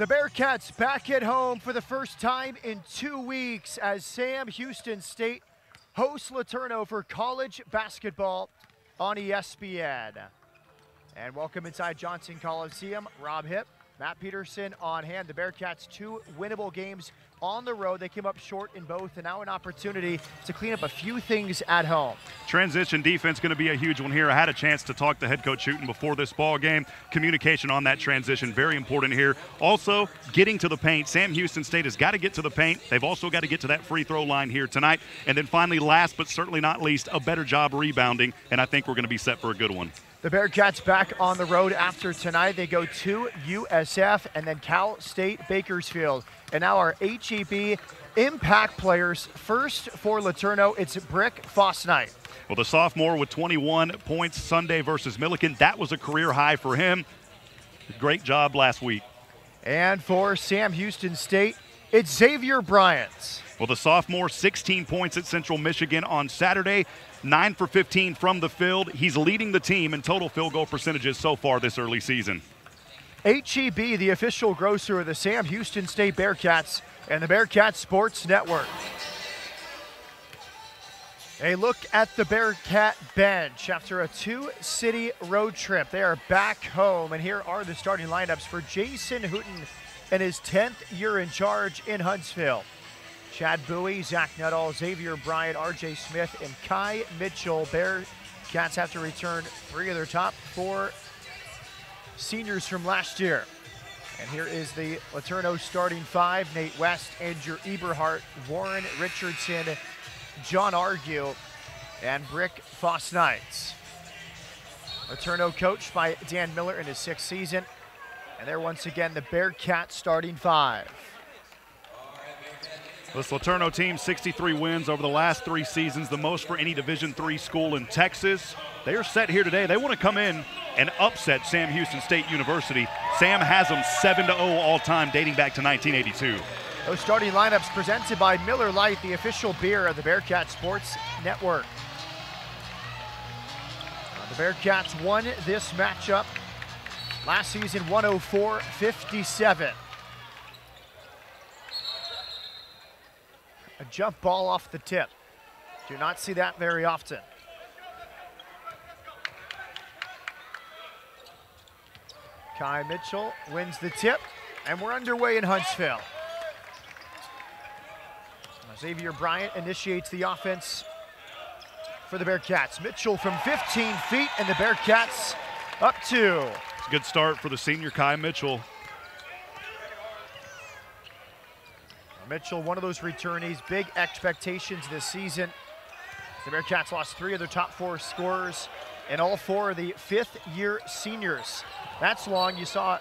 The Bearkats back at home for the first time in two weeks as Sam Houston State hosts LeTourneau for college basketball on ESPN. And welcome inside Johnson Coliseum. Rob Hipp, Matt Peterson on hand. The Bearkats two winnable games on the road. They came up short in both, and now an opportunity to clean up a few things at home. Transition defense going to be a huge one here. I had a chance to talk to head coach Hooten before this ball game. Communication on that transition very important here. Also, getting to the paint. Sam Houston State has got to get to the paint. They've also got to get to that free throw line here tonight. And then finally, last but certainly not least, a better job rebounding. And I think we're going to be set for a good one. The Bearkats back on the road after tonight. They go to USF and then Cal State Bakersfield. And now our HEB impact players. First for LeTourneau, it's Brick Fosnight. Well, the sophomore with 21 points Sunday versus Millikin, that was a career high for him. Great job last week. And for Sam Houston State, it's Xavier Bryant. Well, the sophomore, 16 points at Central Michigan on Saturday, 9 for 15 from the field. He's leading the team in total field goal percentages so far this early season. HEB, the official grocer of the Sam Houston State Bearkats and the Bearkats Sports Network. A look at the Bearkat bench after a two city road trip. They are back home, and here are the starting lineups for Jason Hooten in his 10th year in charge in Huntsville. Chad Bowie, Zach Nuttall, Xavier Bryant, RJ Smith, and Kai Mitchell. Bearkats have to return three of their top four seniors from last year. And here is the LeTourneau starting five Nate West, Andrew Eberhardt, Warren Richardson, John Argue, and Brick Fosnight. LeTourneau coached by Dan Miller in his sixth season. And there once again the Bearkats starting five. This LeTourneau team, 63 wins over the last three seasons, the most for any Division three school in Texas. They are set here today. They want to come in and upset Sam Houston State University. Sam has them 7 0 all time, dating back to 1982. Those starting lineups presented by Miller Lite, the official beer of the Bearkat Sports Network. Uh, the Bearkats won this matchup last season 104 57. Jump ball off the tip. Do not see that very often. Kai Mitchell wins the tip, and we're underway in Huntsville. Xavier Bryant initiates the offense for the Bearkats. Mitchell from 15 feet, and the Bearkats up two. It's a good start for the senior Kai Mitchell. Mitchell, one of those returnees, big expectations this season. The Bearkats lost three of their top four scorers, and all four of the fifth year seniors. That's long. You saw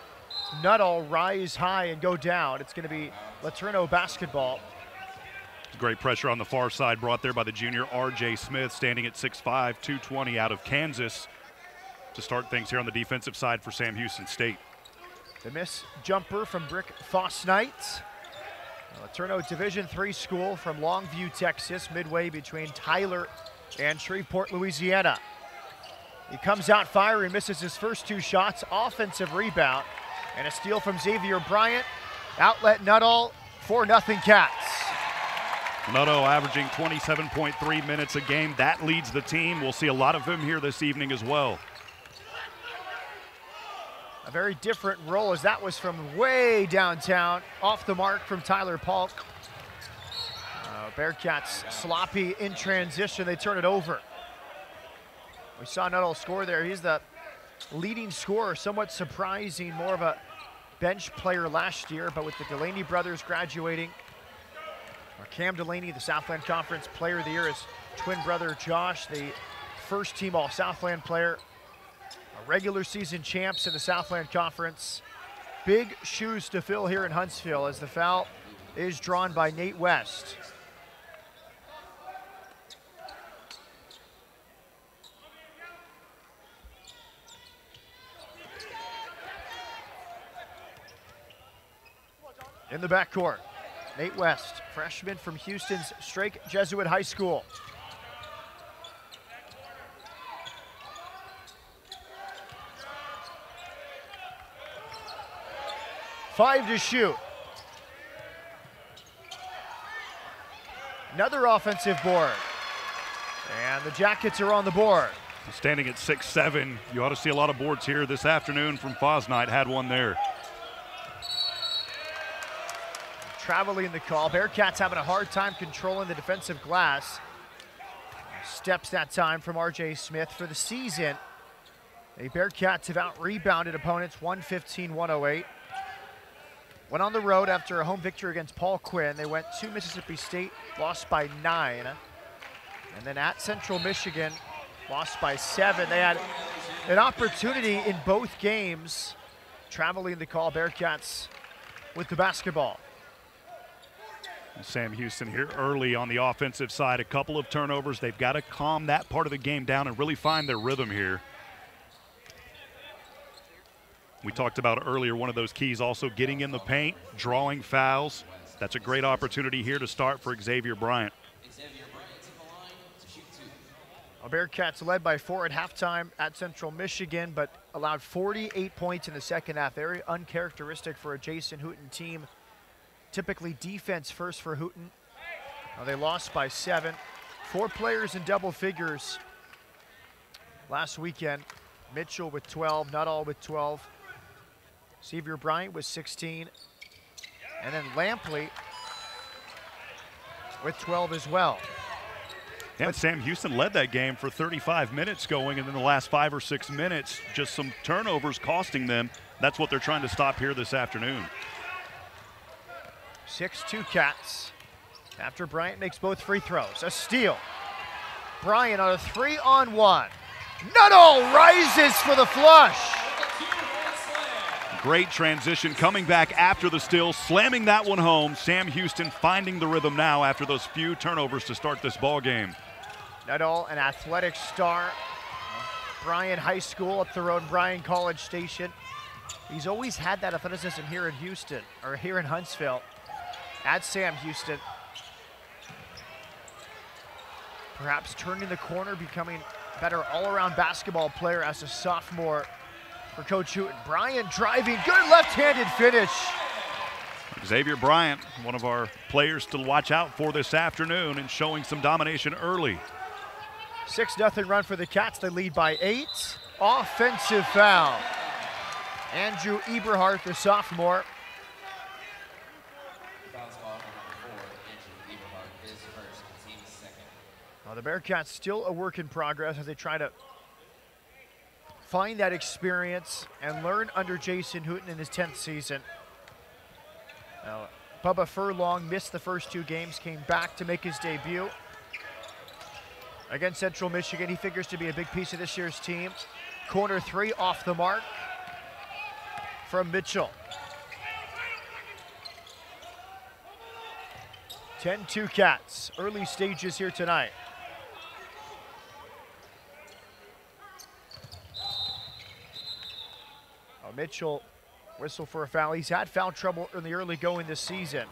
Nuttall rise high and go down. It's going to be LeTourneau basketball. Great pressure on the far side brought there by the junior R.J. Smith, standing at 6'5", 220 out of Kansas to start things here on the defensive side for Sam Houston State. The miss jumper from Brick Fosnight. LeTourneau Division three school from Longview, Texas, midway between Tyler and Shreveport, Louisiana. He comes out firing, misses his first two shots, offensive rebound, and a steal from Xavier Bryant. Outlet Nuttall, 4 nothing Cats. Nuttall averaging 27.3 minutes a game. That leads the team. We'll see a lot of him here this evening as well. A very different role as that was from way downtown, off the mark from Tyler Polk. Uh, Bearkats sloppy in transition. They turn it over. We saw Nuttall score there. He's the leading scorer, somewhat surprising, more of a bench player last year, but with the Delaney brothers graduating, Cam Delaney, the Southland Conference Player of the Year, is twin brother Josh, the first team All Southland player, regular season champs in the Southland Conference. Big shoes to fill here in Huntsville as the foul is drawn by Nate West. in the backcourt. Nate West, freshman from Houston's Strake Jesuit High School. Five to shoot. Another offensive board. And the Jackets are on the board. Standing at six seven, you ought to see a lot of boards here this afternoon from Fosnight. Had one there. Traveling the call. Bearkats having a hard time controlling the defensive glass. Steps that time from RJ Smith for the season. The Bearkats have out rebounded opponents 115 108. Went on the road after a home victory against Paul Quinn. They went to Mississippi State, lost by nine. And then at Central Michigan, lost by seven. They had an opportunity in both games, traveling the call Bearkats with the basketball. Sam Houston here early on the offensive side. A couple of turnovers. They've got to calm that part of the game down and really find their rhythm here. We talked about earlier one of those keys also getting in the paint, drawing fouls. That's a great opportunity here to start for Xavier Bryant. Bearkats led by four at halftime at Central Michigan, but allowed 48 points in the second half. Very uncharacteristic for a Jason Hooten team Typically defense first for Hooten. they lost by seven. Four players in double figures last weekend. Mitchell with 12, Nuttall with 12. Xavier Bryant with 16. And then Lampley with 12 as well. And Sam Houston led that game for 35 minutes going, and then the last five or six minutes, just some turnovers costing them. That's what they're trying to stop here this afternoon. 6-2 Cats. After Bryant makes both free throws. A steal. Bryant on a three on one. Nuttall rises for the flush. Great transition coming back after the steal, slamming that one home. Sam Houston finding the rhythm now after those few turnovers to start this ball game. Nuttall, an athletic star. Bryan High School up the road, Bryan College Station. He's always had that athleticism here in Houston, or here in Huntsville at Sam Houston. Perhaps turning the corner, becoming better all-around basketball player as a sophomore for Coach Hooten. Bryant driving, good left-handed finish. Xavier Bryant, one of our players to watch out for this afternoon and showing some domination early. 6 nothing run for the Cats. They lead by eight. Offensive foul. Andrew Eberhardt, the sophomore, Well, the Bearkats still a work in progress as they try to find that experience and learn under Jason Hooten in his 10th season. Now, Bubba Furlong missed the first two games, came back to make his debut. Against Central Michigan, he figures to be a big piece of this year's team. Corner three off the mark from Mitchell. 10-2 Cats, early stages here tonight. Mitchell whistle for a foul. He's had foul trouble in the early going this season.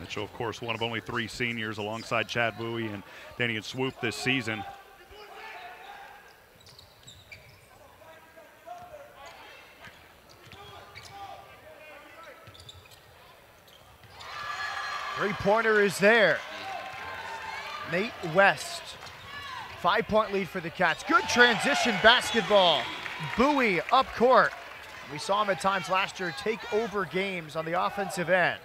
Mitchell, of course, one of only three seniors alongside Chad Bowie and Danny Swoop this season. Three-pointer is there. Nate West. Five-point lead for the Cats. Good transition basketball. Bowie up court. We saw him at times last year take over games on the offensive end.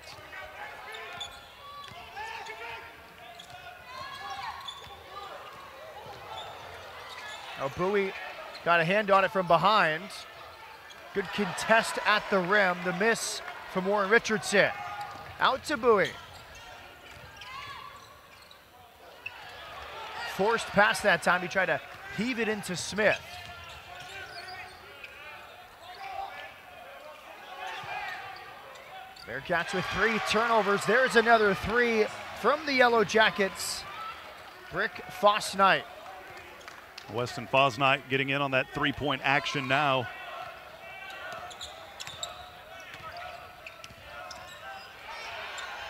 Now Bowie got a hand on it from behind. Good contest at the rim. The miss from Warren Richardson. Out to Bowie. Forced pass that time. He tried to heave it into Smith. Bearkats with three turnovers. There's another three from the Yellow Jackets. Rick Fosnight. Weston Fosnight getting in on that three-point action now.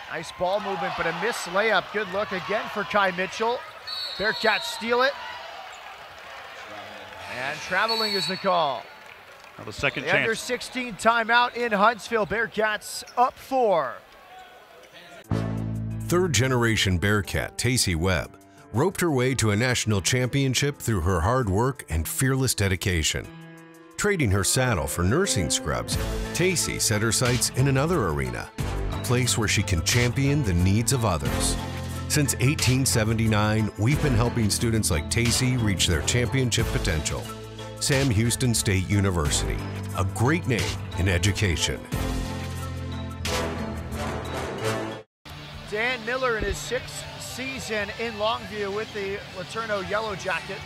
Nice ball movement, but a missed layup. Good look again for Kai Mitchell. Bearkats steal it. And traveling is the call. Now the second the chance. under 16 timeout in Huntsville. Bearkats up four. Third generation Bearkat Tacey Webb roped her way to a national championship through her hard work and fearless dedication. Trading her saddle for nursing scrubs, Tacey set her sights in another arena, a place where she can champion the needs of others. Since 1879, we've been helping students like Tacey reach their championship potential. Sam Houston State University, a great name in education. Dan Miller in his sixth season in Longview with the LeTourneau Yellow Jackets.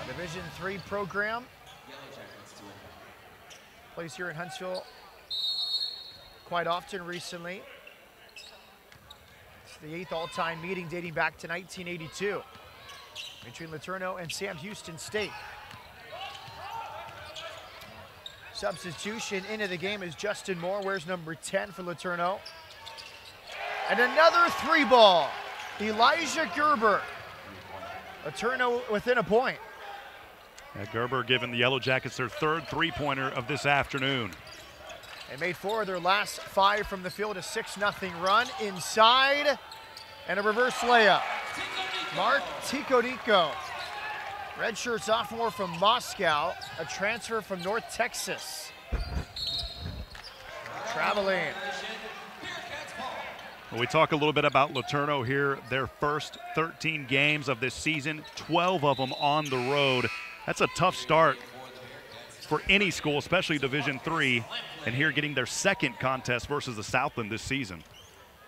A Division three program. Plays here in Huntsville quite often recently. It's the eighth all-time meeting dating back to 1982 between LeTourneau and Sam Houston State. Substitution into the game is Justin Moore. Wears number 10 for LeTourneau. And another three ball. Elijah Gerber. LeTourneau within a point. Yeah, Gerber giving the Yellow Jackets their third three-pointer of this afternoon. They made four of their last five from the field, a 6 0 run inside, and a reverse layup. Mark Tikonico, redshirt sophomore from Moscow, a transfer from North Texas. Traveling. We talk a little bit about LeTourneau here. Their first 13 games of this season, 12 of them on the road. That's a tough start for any school, especially Division Three, and here getting their second contest versus the Southland this season.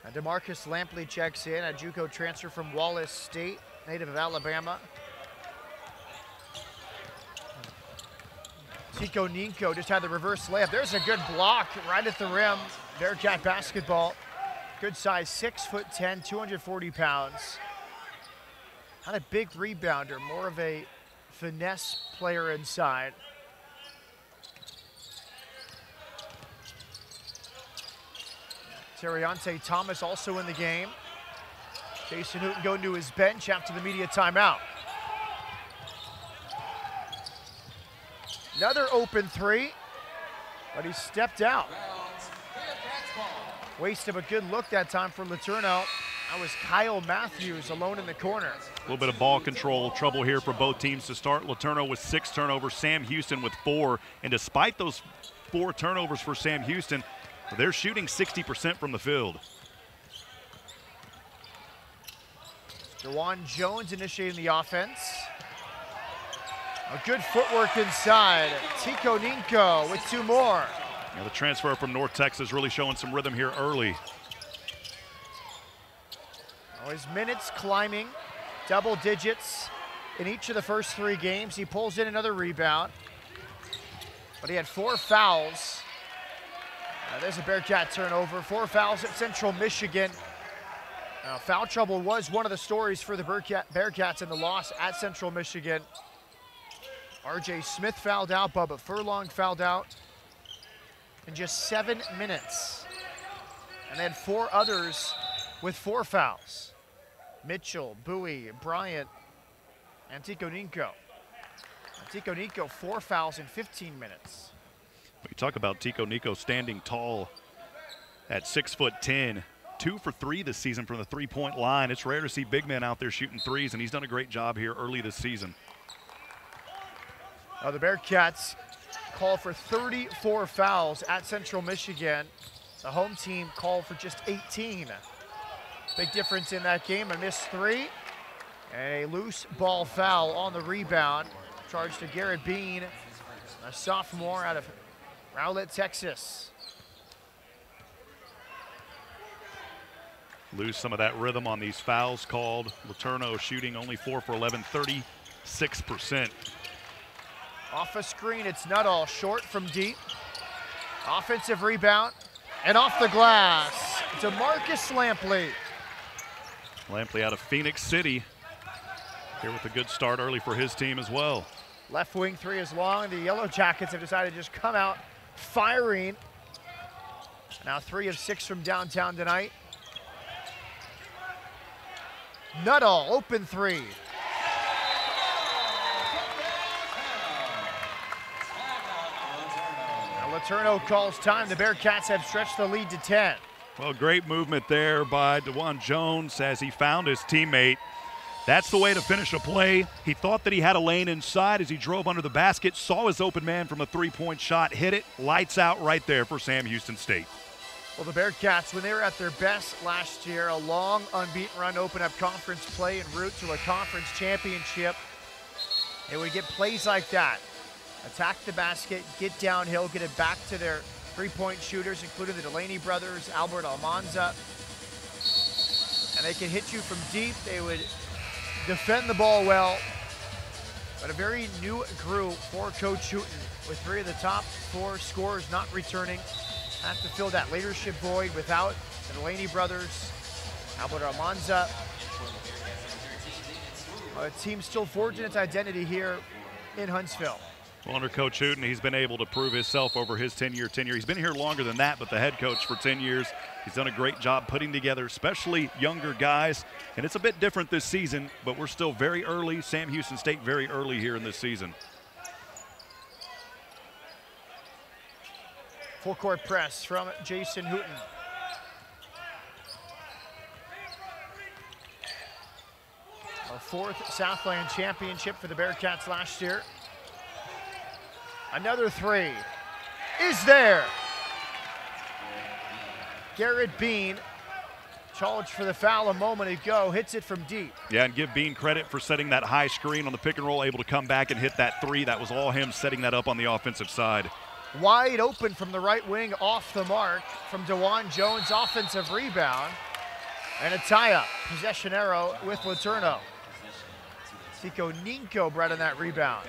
And DeMarcus Lampley checks in, a JUCO transfer from Wallace State, native of Alabama. Tico Ninko just had the reverse layup. There's a good block right at the rim. Bearkat basketball. Good size, six foot 10, 240 pounds. Not a big rebounder, more of a finesse player inside. Terriante Thomas also in the game. Jason Hooten going to his bench after the media timeout. Another open three, but he stepped out. Waste of a good look that time for LeTourneau. That was Kyle Matthews alone in the corner. A little bit of ball control trouble here for both teams to start. LeTourneau with six turnovers, Sam Houston with four. And despite those four turnovers for Sam Houston, they're shooting 60% from the field. Jawan Jones initiating the offense. A good footwork inside. Tico Ninko with two more. Now the transfer from North Texas really showing some rhythm here early. Oh, his minutes climbing, double digits in each of the first three games. He pulls in another rebound, but he had four fouls. Uh, there's a Bearkat turnover. Four fouls at Central Michigan. Now, foul trouble was one of the stories for the Bearkat, Bearkats in the loss at Central Michigan. RJ Smith fouled out, Bubba Furlong fouled out in just seven minutes. And then four others with four fouls. Mitchell, Bowie, Bryant, and Tico Ninko. Tico Ninko, four fouls in 15 minutes. We talk about Tico Nico standing tall at six foot ten, two for three this season from the three-point line. It's rare to see big men out there shooting threes, and he's done a great job here early this season. Uh, the Bearkats called for 34 fouls at Central Michigan. The home team called for just 18. Big difference in that game. A missed three. A loose ball foul on the rebound. Charged to Garrett Bean, a sophomore out of Rowlett, Texas. Lose some of that rhythm on these fouls called. LeTourneau shooting only 4 for 11, 36%. Off a screen, it's Nuttall short from deep. Offensive rebound and off the glass. DeMarcus Lampley. Lampley out of Phenix City. Here with a good start early for his team as well. Left wing three is long. The Yellow Jackets have decided to just come out firing. Now three of six from downtown tonight. Nuttall, open three. Letourneau calls time. The Bearkats have stretched the lead to 10. Well, great movement there by DeJuan Jones as he found his teammate. That's the way to finish a play. He thought that he had a lane inside as he drove under the basket, saw his open man from a three point shot, hit it, lights out right there for Sam Houston State. Well, the Bearkats, when they were at their best last year, a long unbeaten run open up conference play en route to a conference championship, they would get plays like that. Attack the basket, get downhill, get it back to their three-point shooters, including the Delaney brothers, Albert Almanza. And they can hit you from deep. They would defend the ball well. But a very new crew for Coach Hooten with three of the top four scorers not returning. Have to fill that leadership void without the Delaney brothers, Albert Almanza. A team still forging its identity here in Huntsville. Well, under Coach Hooten, he's been able to prove himself over his 10-year tenure. He's been here longer than that, but the head coach for 10 years. He's done a great job putting together, especially younger guys. And it's a bit different this season, but we're still very early. Sam Houston State very early here in this season. Full court press from Jason Hooten. A fourth Southland championship for the Bearkats last year. Another three is there. Garrett Bean charged for the foul a moment ago, hits it from deep. Yeah, and give Bean credit for setting that high screen on the pick and roll, able to come back and hit that three. That was all him setting that up on the offensive side. Wide open from the right wing, off the mark from DeJuan Jones, offensive rebound. And a tie-up, possession arrow with Letourneau. Tico Ninko brought in that rebound.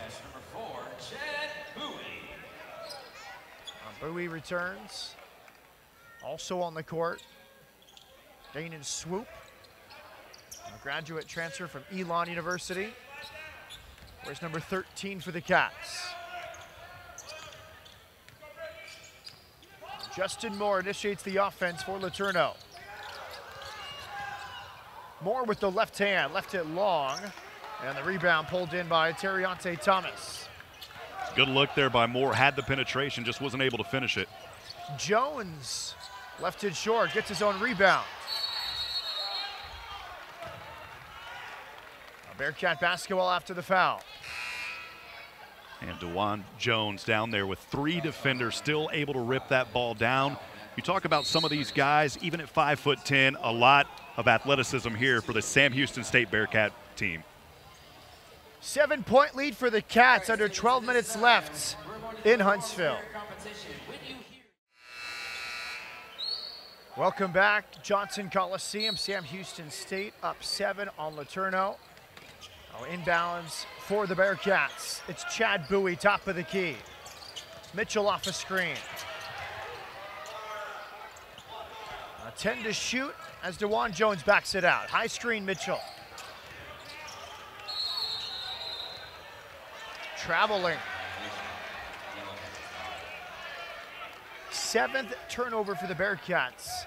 Bowie returns. Also on the court, Danon Swoop, a graduate transfer from Elon University. Where's number 13 for the Cats? Justin Moore initiates the offense for Letourneau. Moore with the left hand, left it long, and the rebound pulled in by Terriante Thomas. Good look there by Moore. Had the penetration, just wasn't able to finish it. Jones left it short, gets his own rebound. A Bearkat basketball after the foul. And DeJuan Jones down there with three defenders, still able to rip that ball down. You talk about some of these guys, even at five foot ten, a lot of athleticism here for the Sam Houston State Bearkat team. Seven point lead for the Cats under 12 minutes left in Huntsville. Welcome back, Johnson Coliseum. Sam Houston State up seven on Letourneau. Oh, inbounds for the Bearkats. It's Chad Bowie, top of the key. Mitchell off a screen. A 10 to shoot as DeJuan Jones backs it out. High screen, Mitchell. Traveling. Seventh turnover for the Bearkats.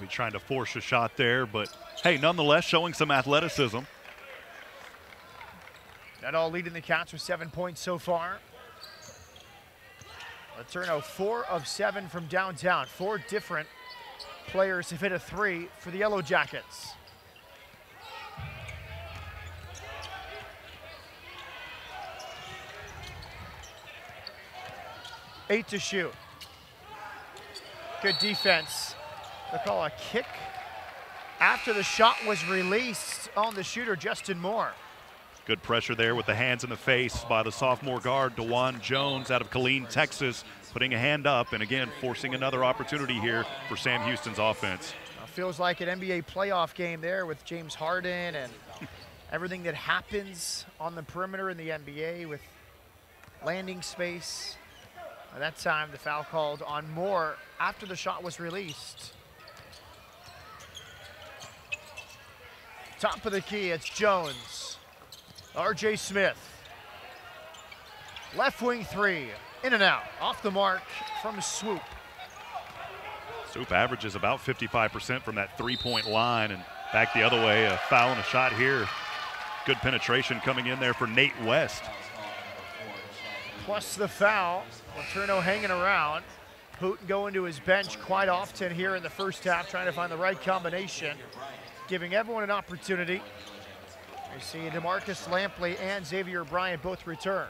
Be trying to force a shot there, but hey, nonetheless, showing some athleticism. Nuttall leading the Cats with seven points so far. Letourneau, four of seven from downtown. Four different players have hit a three for the Yellow Jackets. Eight to shoot. Good defense. They call a kick after the shot was released on the shooter, Justin Moore. Good pressure there with the hands in the face by the sophomore guard, DeJuan Jones out of Killeen, Texas, putting a hand up and again forcing another opportunity here for Sam Houston's offense. feels like an NBA playoff game there with James Harden and everything that happens on the perimeter in the NBA with landing space. At that time, the foul called on Moore after the shot was released. Top of the key, it's Jones. RJ Smith. Left wing three, in and out, off the mark from Swoop. Swoop averages about 55% from that three-point line and back the other way, a foul and a shot here. Good penetration coming in there for Nate West. plus the foul. Letourneau hanging around. Hooten going to his bench quite often here in the first half, trying to find the right combination, giving everyone an opportunity. We see DeMarcus Lampley and Xavier Bryant both return.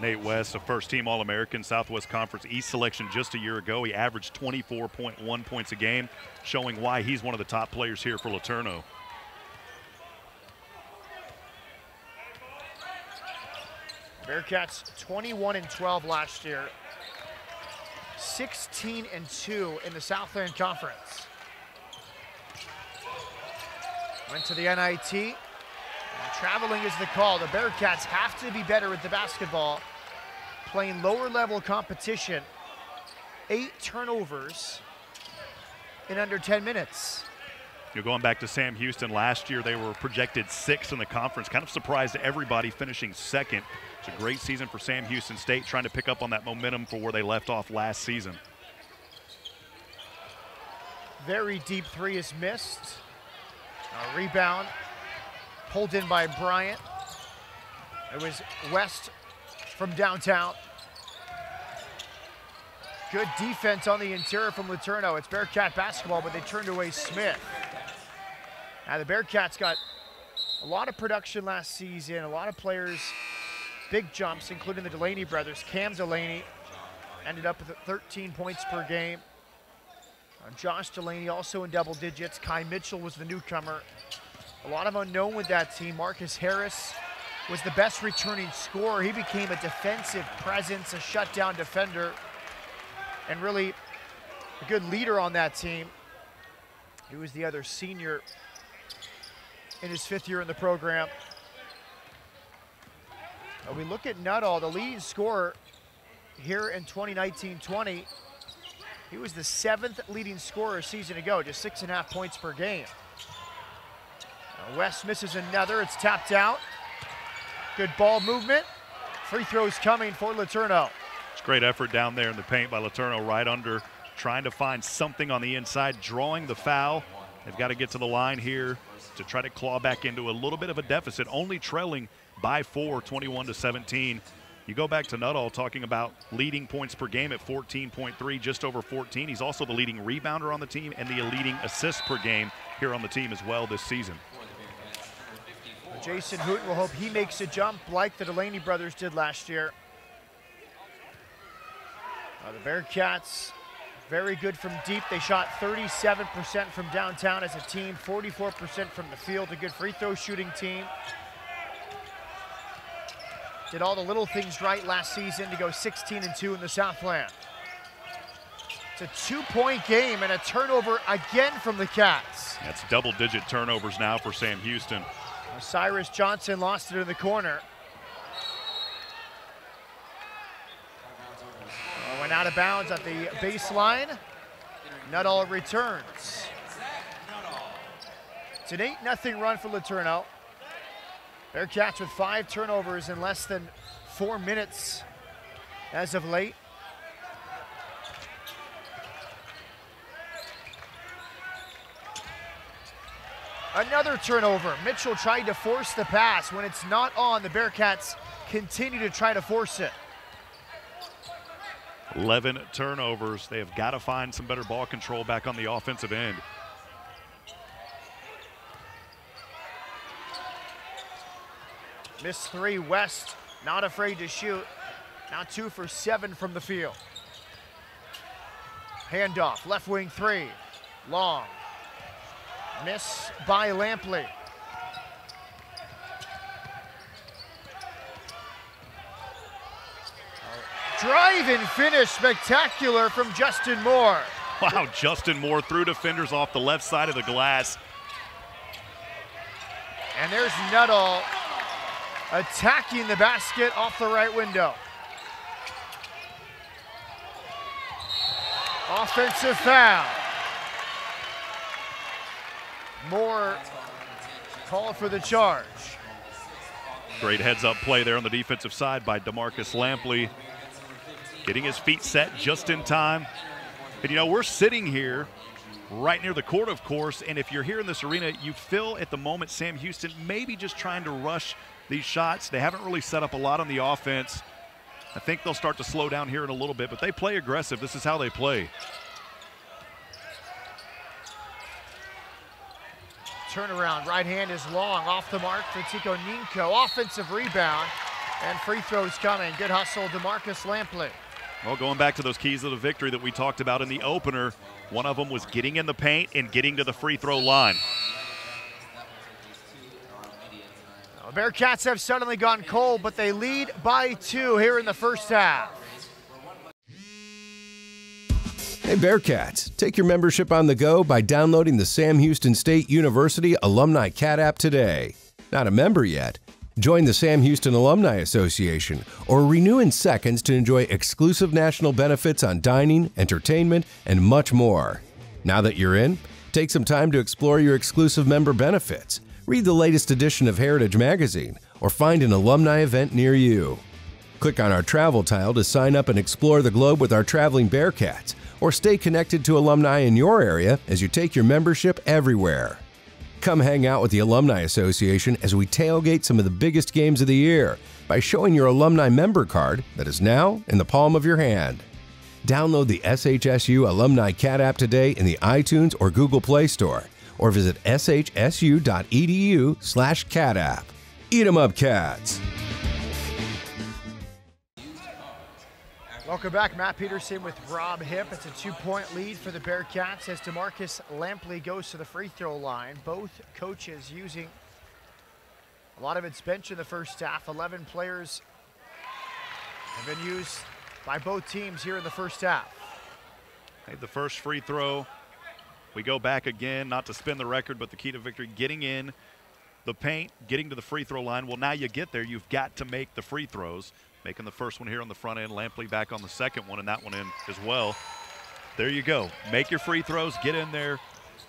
Nate West, a first team All American, Southwest Conference East selection just a year ago. He averaged 24.1 points a game, showing why he's one of the top players here for LeTourneau. Bearkats 21 and 12 last year, 16 and 2 in the Southland Conference. Went to the NIT. Traveling is the call. The Bearkats have to be better with the basketball, playing lower level competition. Eight turnovers in under 10 minutes. You're going back to Sam Houston last year, they were projected sixth in the conference. Kind of surprised everybody finishing second. It's a great season for Sam Houston State, trying to pick up on that momentum for where they left off last season. Very deep three is missed. A rebound pulled in by Bryant. It was West from downtown. Good defense on the interior from Letourneau. It's Bearkat basketball, but they turned away Smith. Now the Bearkats got a lot of production last season, a lot of players, big jumps, including the Delaney brothers. Cam Delaney ended up with 13 points per game. Uh, Josh Delaney also in double digits. Kai Mitchell was the newcomer. A lot of unknown with that team. Marcus Harris was the best returning scorer. He became a defensive presence, a shutdown defender, and really a good leader on that team. He was the other senior in his fifth year in the program. We look at Nuttall, the leading scorer here in 2019-20. He was the seventh leading scorer a season ago, just six and a half points per game. Uh, West misses another, it's tapped out. Good ball movement. Free throws coming for Letourneau. It's great effort down there in the paint by Letourneau, right under, trying to find something on the inside, drawing the foul. They've got to get to the line here to try to claw back into a little bit of a deficit, only trailing by four, 21 to 17. You go back to Nuttall talking about leading points per game at 14.3, just over 14. He's also the leading rebounder on the team and the leading assist per game here on the team as well this season. Jason Hooten will hope he makes a jump like the Delaney brothers did last year. Uh, the Bearkats, very good from deep. They shot 37% from downtown as a team, 44% from the field. A good free throw shooting team. Did all the little things right last season to go 16 and 2 in the Southland. It's a two-point game and a turnover again from the Cats. That's double-digit turnovers now for Sam Houston. Cyrus Johnson lost it in the corner. Oh, went out of bounds at the baseline. Nuttall returns. It's an 8 0 run for Letourneau. Bearkats with five turnovers in less than four minutes as of late. Another turnover. Mitchell tried to force the pass. When it's not on, the Bearkats continue to try to force it. 11 turnovers. They have got to find some better ball control back on the offensive end. Miss three, West not afraid to shoot. Now two for seven from the field. Handoff, left wing three, long. Miss by Lampley. Drive and finish spectacular from Justin Moore. Wow, Justin Moore through defenders off the left side of the glass. And there's Nuttall attacking the basket off the right window. Offensive foul. Moore called for the charge. Great heads up play there on the defensive side by DeMarcus Lampley. Getting his feet set just in time. And you know, we're sitting here right near the court, of course, and if you're here in this arena, you feel at the moment Sam Houston maybe just trying to rush these shots. They haven't really set up a lot on the offense. I think they'll start to slow down here in a little bit, but they play aggressive. This is how they play. Turnaround, right hand is long, off the mark for Tico Ninko. Offensive rebound, and free throws coming. Good hustle, DeMarcus Lampley. Well, going back to those keys of the victory that we talked about in the opener, one of them was getting in the paint and getting to the free throw line. Bearkats have suddenly gone cold, but they lead by two here in the first half. Hey Bearkats, take your membership on the go by downloading the Sam Houston State University Alumni Cat app today. Not a member yet? Join the Sam Houston Alumni Association or renew in seconds to enjoy exclusive national benefits on dining, entertainment, and much more. Now that you're in, take some time to explore your exclusive member benefits read the latest edition of Heritage Magazine, or find an alumni event near you. Click on our travel tile to sign up and explore the globe with our traveling Bearkats, or stay connected to alumni in your area as you take your membership everywhere. Come hang out with the Alumni Association as we tailgate some of the biggest games of the year by showing your alumni member card that is now in the palm of your hand. Download the SHSU Alumni Cat app today in the iTunes or Google Play Store or visit shsu.edu slash cat app. Eat 'em up, cats. Welcome back. Matt Peterson with Rob Hip. It's a two-point lead for the Bearkats as DeMarcus Lampley goes to the free throw line. Both coaches using a lot of its bench in the first half. 11 players have been used by both teams here in the first half. Made the first free throw we go back again, not to spin the record, but the key to victory, getting in the paint, getting to the free throw line. Well, now you get there, you've got to make the free throws. Making the first one here on the front end, Lampley back on the second one, and that one in as well. There you go. Make your free throws, get in there,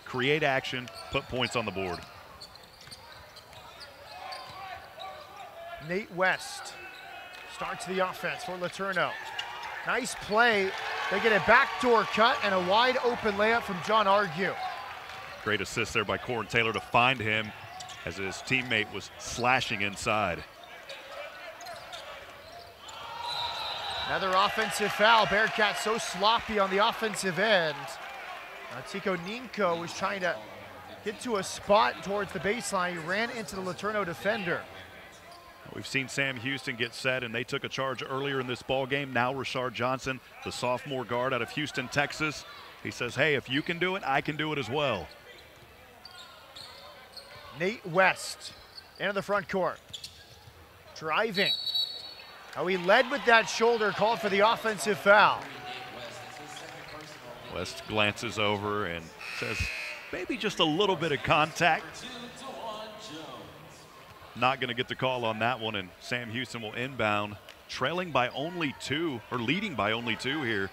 create action, put points on the board. Nate West starts the offense for LeTourneau. Nice play they get a backdoor cut and a wide open layup from John Argue. Great assist there by Corin Taylor to find him as his teammate was slashing inside. Another offensive foul. Bearcats so sloppy on the offensive end. Uh, Tico Ninko was trying to get to a spot towards the baseline. He ran into the LeTourneau defender. We've seen Sam Houston get set, and they took a charge earlier in this ball game. Now Rashard Johnson, the sophomore guard out of Houston, Texas, he says, hey, if you can do it, I can do it as well. Nate West into the front court. Driving. Oh, he led with that shoulder, called for the offensive foul. West glances over and says, maybe just a little bit of contact not going to get the call on that one, and Sam Houston will inbound, trailing by only two, or leading by only two here.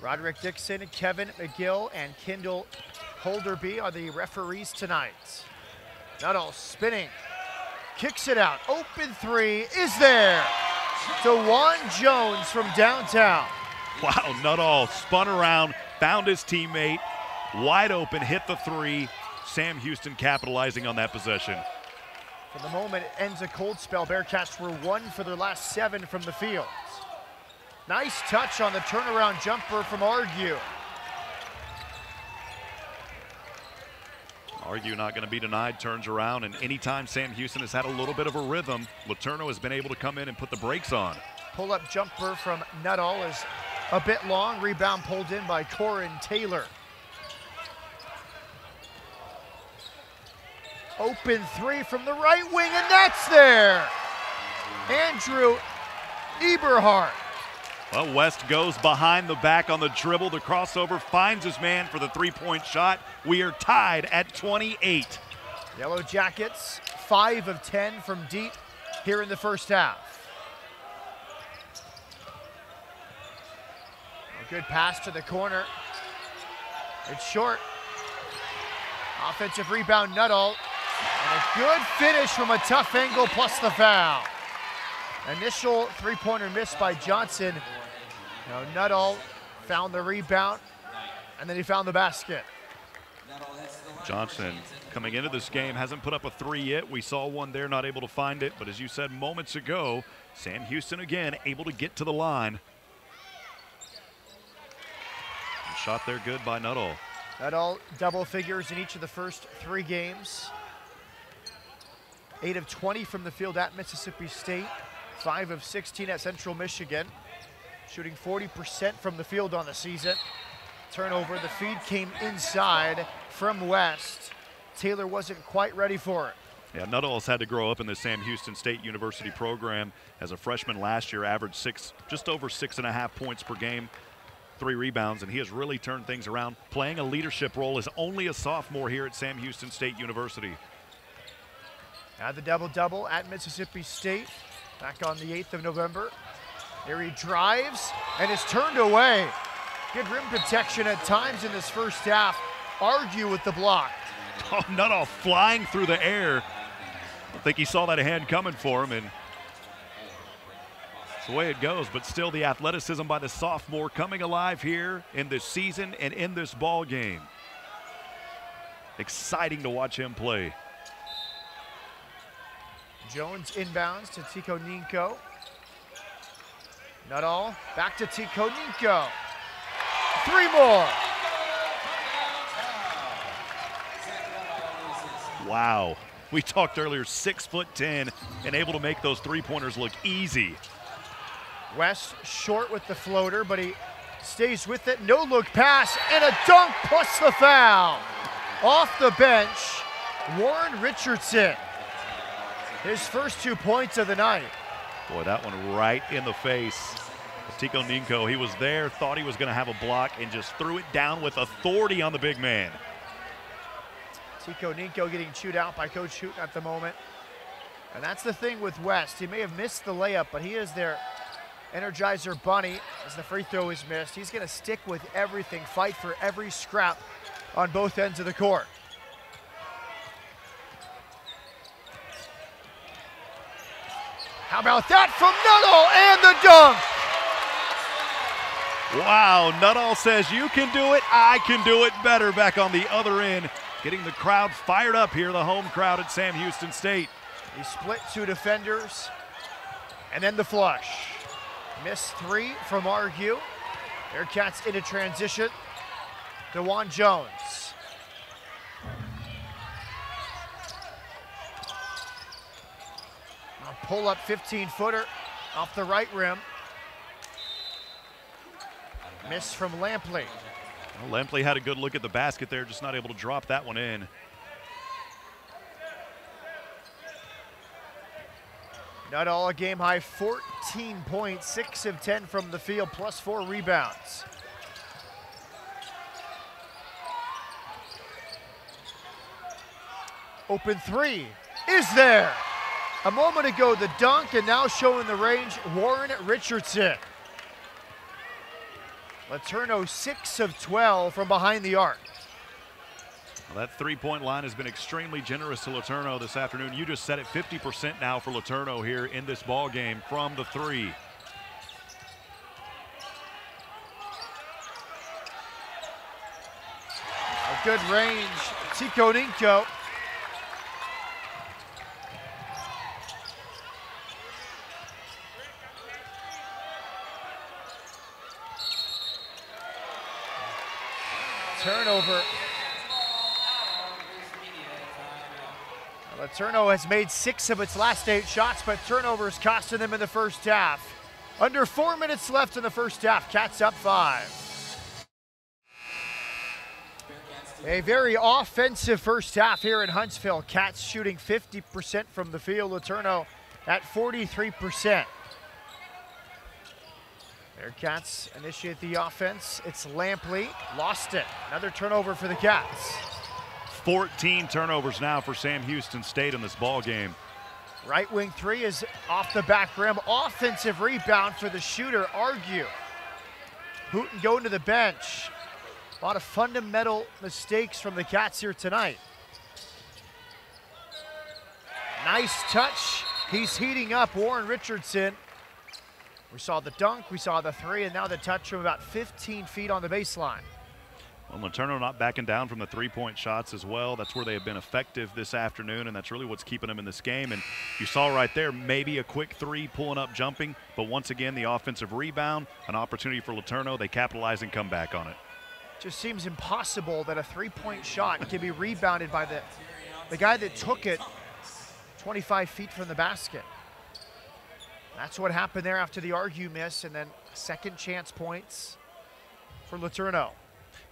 Roderick Dixon, Kevin McGill, and Kendall Holderby are the referees tonight. Nuttall spinning, kicks it out. Open three is there. Dewan Jones from downtown. Wow, Nuttall spun around, found his teammate, wide open, hit the three. Sam Houston capitalizing on that possession. For the moment, it ends a cold spell. Bearcats were one for their last seven from the field. Nice touch on the turnaround jumper from Argue. Argue not going to be denied, turns around, and anytime Sam Houston has had a little bit of a rhythm, LeTourneau has been able to come in and put the brakes on. Pull-up jumper from Nuttall is a bit long. Rebound pulled in by Corin Taylor. Open three from the right wing, and that's there. Andrew Eberhardt. Well, West goes behind the back on the dribble. The crossover finds his man for the three-point shot. We are tied at 28. Yellow Jackets, 5 of 10 from deep here in the first half. A good pass to the corner. It's short. Offensive rebound, Nuttall. And a good finish from a tough angle plus the foul. Initial three-pointer miss by Johnson. Now Nuttall found the rebound, and then he found the basket. Johnson coming into this game. Hasn't put up a three yet. We saw one there, not able to find it. But as you said moments ago, Sam Houston again able to get to the line. shot there good by Nuttall. Nuttall double figures in each of the first three games. 8 of 20 from the field at Mississippi State, 5 of 16 at Central Michigan, shooting 40% from the field on the season. Turnover, the feed came inside from West. Taylor wasn't quite ready for it. Yeah, Nuttall's had to grow up in the Sam Houston State University program. As a freshman last year, averaged six, just over six and a half points per game, three rebounds, and he has really turned things around, playing a leadership role as only a sophomore here at Sam Houston State University. Had the double-double at Mississippi State back on the 8th of November. Here he drives and is turned away. Good rim protection at times in this first half. Argue with the block. Oh, Nuttall flying through the air. I think he saw that hand coming for him, and it's the way it goes. But still, the athleticism by the sophomore coming alive here in this season and in this ball game. Exciting to watch him play. Jones inbounds to Tico Ninko. Nuttall back to Tico Ninko. Three more. Wow. We talked earlier, six foot 10 and able to make those three pointers look easy. West short with the floater, but he stays with it. No look pass and a dunk plus the foul. Off the bench, Warren Richardson. His first two points of the night. Boy, that one right in the face. Tico Ninko, he was there, thought he was going to have a block, and just threw it down with authority on the big man. Tico Ninko getting chewed out by Coach Hooten at the moment. And that's the thing with West. He may have missed the layup, but he is their energizer bunny as the free throw is missed. He's going to stick with everything, fight for every scrap on both ends of the court. How about that from Nuttall and the dunk? Wow, Nuttall says you can do it, I can do it better back on the other end. Getting the crowd fired up here, the home crowd at Sam Houston State. He split two defenders, and then the flush. Miss three from Argue. Bearkats into transition. Dewan Jones. A pull up 15 footer off the right rim. Miss from Lampley. Well, Lampley had a good look at the basket there, just not able to drop that one in. Nuttall a game high 14 points, 6 of 10 from the field, plus 4 rebounds. Open three is there. A moment ago, the dunk, and now showing the range, Warren Richardson. Letourneau 6 of 12 from behind the arc. Well, that three-point line has been extremely generous to Letourneau this afternoon. You just said it 50% now for Letourneau here in this ball game from the three. A good range, Tico Ninko. Turnover Letourneau has made six of its last eight shots, but turnovers costing them in the first half. Under four minutes left in the first half. Cats up five. A very offensive first half here in Huntsville. Cats shooting 50% from the field. Letourneau at 43%. Bearkats initiate the offense. It's Lampley. Lost it. Another turnover for the Cats. 14 turnovers now for Sam Houston State in this ball game. Right wing three is off the back rim. Offensive rebound for the shooter, Argue. Hooten going to the bench. A lot of fundamental mistakes from the Cats here tonight. Nice touch. He's heating up Warren Richardson. We saw the dunk, we saw the three, and now the touch from about 15 feet on the baseline. Well, LeTourneau not backing down from the three-point shots as well. That's where they have been effective this afternoon, and that's really what's keeping them in this game. And you saw right there, maybe a quick three, pulling up, jumping, but once again, the offensive rebound, an opportunity for LeTourneau. They capitalize and come back on it. Just seems impossible that a three-point shot can be rebounded by the, the guy that took it 25 feet from the basket. That's what happened there after the argue miss, and then second chance points for LeTourneau.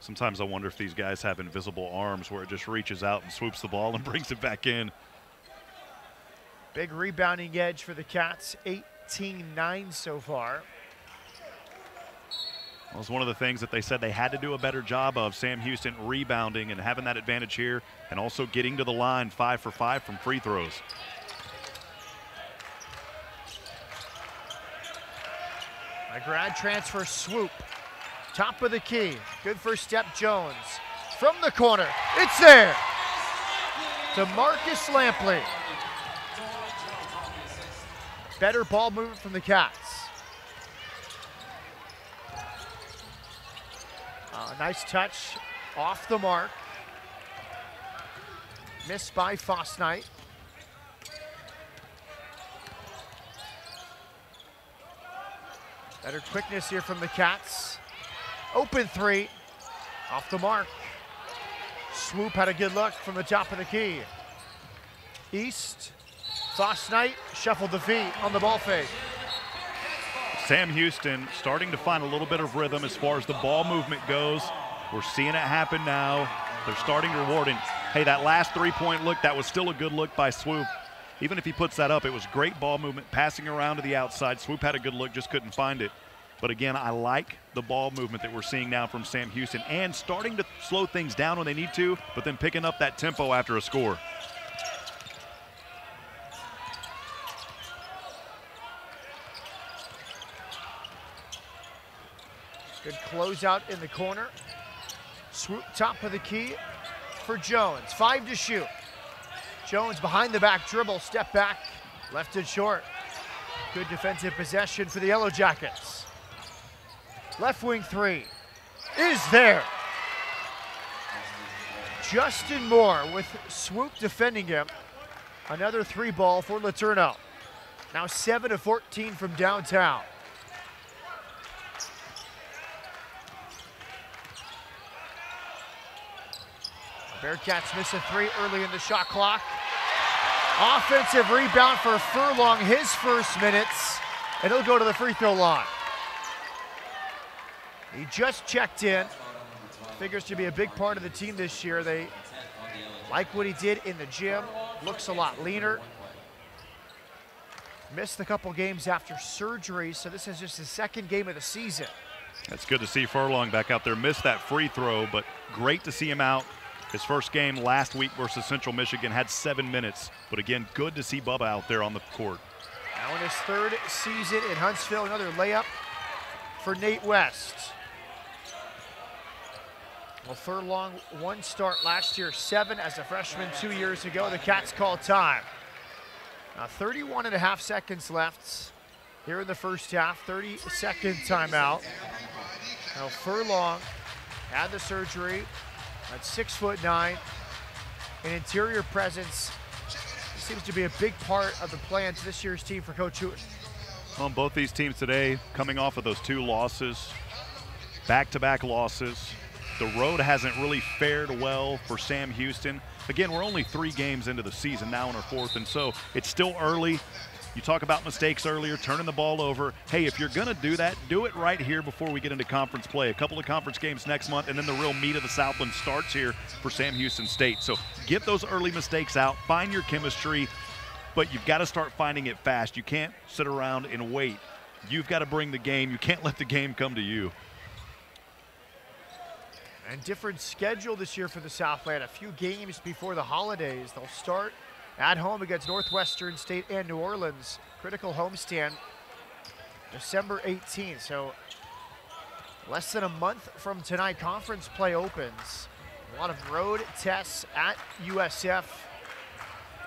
Sometimes I wonder if these guys have invisible arms where it just reaches out and swoops the ball and brings it back in. Big rebounding edge for the Cats, 18-9 so far. That was one of the things that they said they had to do a better job of, Sam Houston rebounding and having that advantage here and also getting to the line five for five from free throws. A grad transfer swoop. Top of the key. Good first step, Jones. From the corner. It's there. To Marcus Lampley. Better ball movement from the Cats. Uh, nice touch off the mark. Missed by Fosnight. Better quickness here from the Cats. Open three, off the mark. Swoop had a good look from the top of the key. East, Fosnight shuffled the feet on the ball fake. Sam Houston starting to find a little bit of rhythm as far as the ball movement goes. We're seeing it happen now. They're starting to reward it. Hey, that last three-point look, that was still a good look by Swoop. Even if he puts that up, it was great ball movement, passing around to the outside. Swoop had a good look, just couldn't find it. But again, I like the ball movement that we're seeing now from Sam Houston and starting to slow things down when they need to, but then picking up that tempo after a score. Good closeout in the corner. Swoop top of the key for Jones. Five to shoot. Jones behind the back dribble, step back, left it short. Good defensive possession for the Yellow Jackets. Left wing three is there. Justin Moore with Swoop defending him. Another three ball for LeTourneau. Now 7 to 14 from downtown. Bearkats miss a three early in the shot clock. Offensive rebound for Furlong, his first minutes, and he'll go to the free throw line. He just checked in. Figures to be a big part of the team this year. They like what he did in the gym. Looks a lot leaner. Missed a couple games after surgery, so this is just the second game of the season. It's good to see Furlong back out there. Missed that free throw, but great to see him out. His first game last week versus Central Michigan had seven minutes. But again, good to see Bubba out there on the court. Now in his third season in Huntsville, another layup for Nate West. Well, Furlong, one start last year, seven as a freshman two years ago. The Cats call time. Now 31 and a half seconds left here in the first half, 30 second timeout. Now Furlong had the surgery at six foot nine. An interior presence seems to be a big part of the plan to this year's team for Coach Hooten. On both these teams today, coming off of those two losses, back-to-back losses, the road hasn't really fared well for Sam Houston. Again, we're only three games into the season now in our fourth, and so it's still early. You talk about mistakes earlier, turning the ball over. Hey, if you're going to do that, do it right here before we get into conference play. A couple of conference games next month, and then the real meat of the Southland starts here for Sam Houston State. So get those early mistakes out, find your chemistry, but you've got to start finding it fast. You can't sit around and wait. You've got to bring the game. You can't let the game come to you. And different schedule this year for the Southland. A few games before the holidays. They'll start at home against Northwestern State and New Orleans. Critical homestand December 18th. So less than a month from tonight, conference play opens. A lot of road tests at USF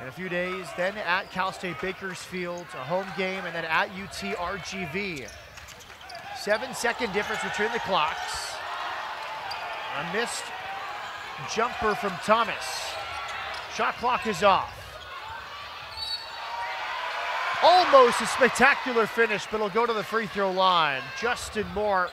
in a few days. Then at Cal State Bakersfield, a home game, and then at UT RGV. Seven second difference between the clocks. A missed jumper from Thomas. Shot clock is off. Almost a spectacular finish, but it'll go to the free throw line. Justin Moore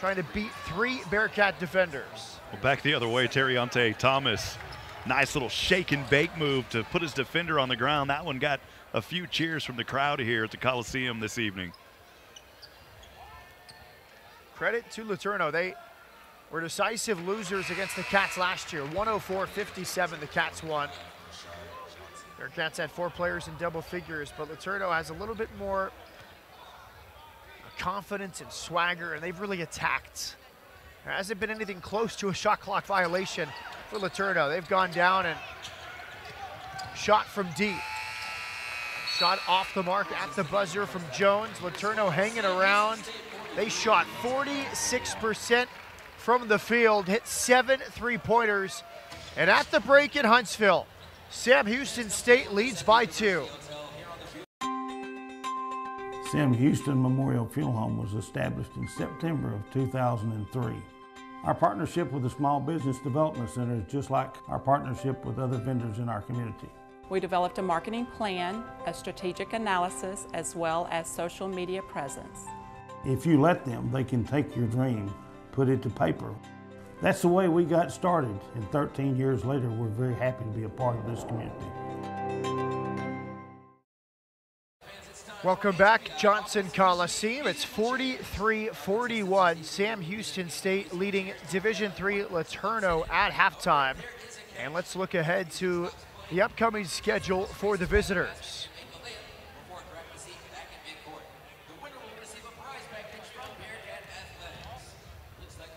trying to beat three Bearkat defenders. Well, back the other way, Terriante Thomas. Nice little shake and bake move to put his defender on the ground. That one got a few cheers from the crowd here at the Coliseum this evening. Credit to LeTourneau. They were decisive losers against the Cats last year. 104-57, the Cats won. Bearkats had four players in double figures, but LeTourneau has a little bit more confidence and swagger, and they've really attacked. There hasn't been anything close to a shot clock violation for LeTourneau. They've gone down and shot from deep. Shot off the mark at the buzzer from Jones. LeTourneau hanging around. They shot 46% from the field, hit seven three-pointers. And at the break in Huntsville, Sam Houston State leads by two. Sam Houston Memorial Funeral Home was established in September of 2003. Our partnership with the Small Business Development Center is just like our partnership with other vendors in our community. We developed a marketing plan, a strategic analysis, as well as social media presence. If you let them, they can take your dream, put it to paper. That's the way we got started, and 13 years later, we're very happy to be a part of this community. Welcome back, Johnson Coliseum. It's 43-41. Sam Houston State leading Division III LeTourneau at halftime. And let's look ahead to the upcoming schedule for the visitors.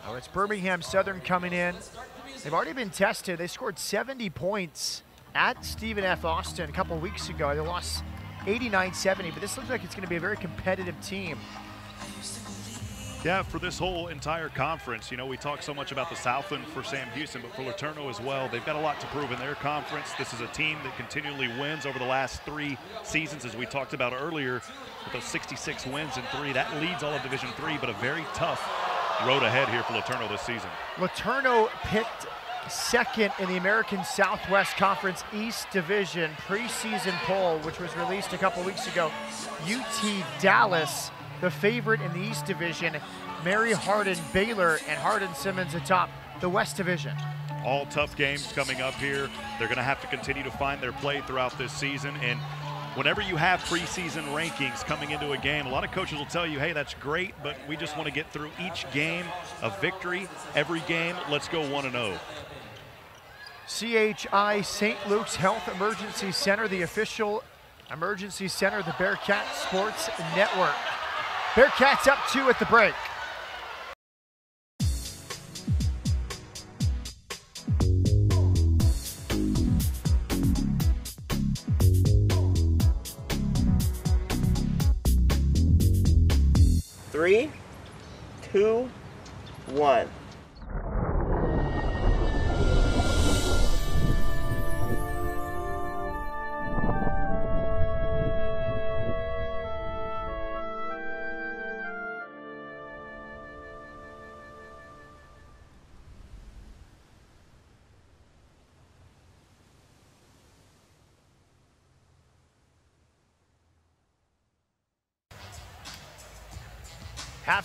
Oh, it's Birmingham Southern coming in. They've already been tested. They scored 70 points at Stephen F. Austin a couple weeks ago. They lost 89-70, but this looks like it's going to be a very competitive team. Yeah, for this whole entire conference, you know, we talk so much about the Southland for Sam Houston, but for LeTourneau as well, they've got a lot to prove in their conference. This is a team that continually wins over the last three seasons, as we talked about earlier, with those 66 wins and three. That leads all of Division Three, but a very tough road ahead here for LeTourneau this season. LeTourneau picked second in the American Southwest Conference East Division preseason poll, which was released a couple weeks ago. UT Dallas, the favorite in the East Division, Mary Hardin Baylor, and Hardin Simmons atop the West Division. All tough games coming up here. They're going to have to continue to find their play throughout this season. And whenever you have preseason rankings coming into a game, a lot of coaches will tell you, hey, that's great, but we just want to get through each game a victory. Every game, let's go 1 0. CHI St. Luke's Health Emergency Center, the official emergency center of the Bearkat Sports Network. Bearkats up two at the break. Three, two, one.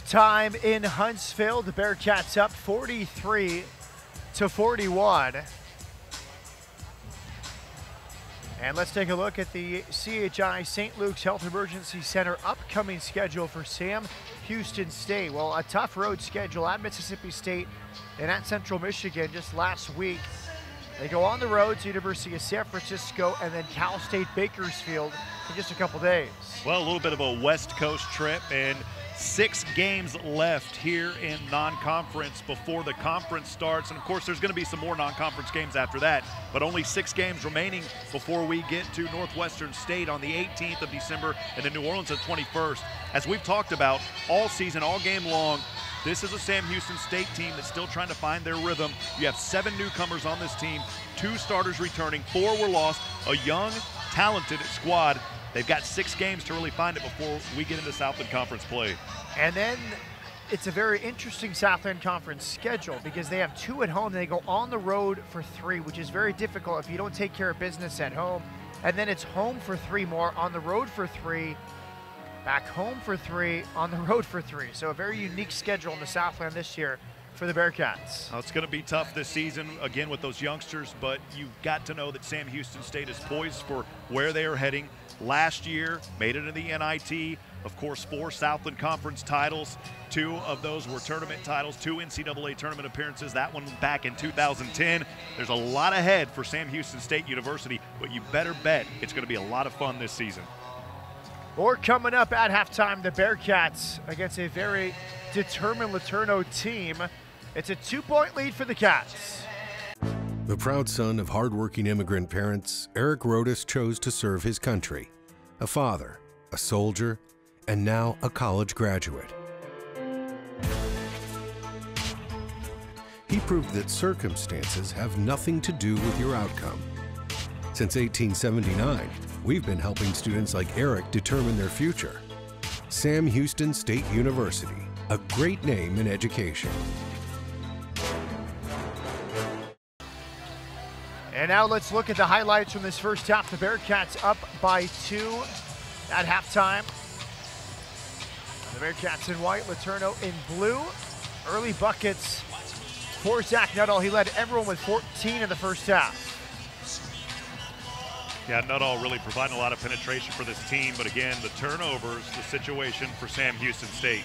Halftime in Huntsville. The Bearkats up 43 to 41. And let's take a look at the CHI St. Luke's Health Emergency Center upcoming schedule for Sam Houston State. Well, a tough road schedule at Mississippi State and at Central Michigan just last week. They go on the road to University of San Francisco and then Cal State Bakersfield in just a couple days. Well, a little bit of a West Coast trip and six games left here in non-conference before the conference starts. And of course, there's going to be some more non-conference games after that, but only six games remaining before we get to Northwestern State on the 18th of December and then New Orleans on the 21st. As we've talked about all season, all game long, this is a Sam Houston State team that's still trying to find their rhythm. You have seven newcomers on this team, two starters returning, four were lost, a young, talented squad They've got six games to really find it before we get into Southland Conference play. And then it's a very interesting Southland Conference schedule because they have two at home, and they go on the road for three, which is very difficult if you don't take care of business at home. And then it's home for three more, on the road for three, back home for three, on the road for three. So a very unique schedule in the Southland this year for the Bearkats. Well, it's going to be tough this season, again, with those youngsters, but you've got to know that Sam Houston State is poised for where they are heading. Last year, made it in the NIT. Of course, four Southland Conference titles. Two of those were tournament titles, two NCAA tournament appearances. That one back in 2010. There's a lot ahead for Sam Houston State University, but you better bet it's going to be a lot of fun this season. Or coming up at halftime, the Bearkats against a very determined LeTourneau team. It's a two-point lead for the Cats. The proud son of hardworking immigrant parents, Eric Rodas chose to serve his country. A father, a soldier, and now a college graduate. He proved that circumstances have nothing to do with your outcome. Since 1879, we've been helping students like Eric determine their future. Sam Houston State University, a great name in education. And now let's look at the highlights from this first half. The Bearkats up by two at halftime. The Bearkats in white, LeTourneau in blue. Early buckets for Zach Nuttall. He led everyone with 14 in the first half. Yeah, Nuttall really providing a lot of penetration for this team, but again, the turnovers, the situation for Sam Houston State.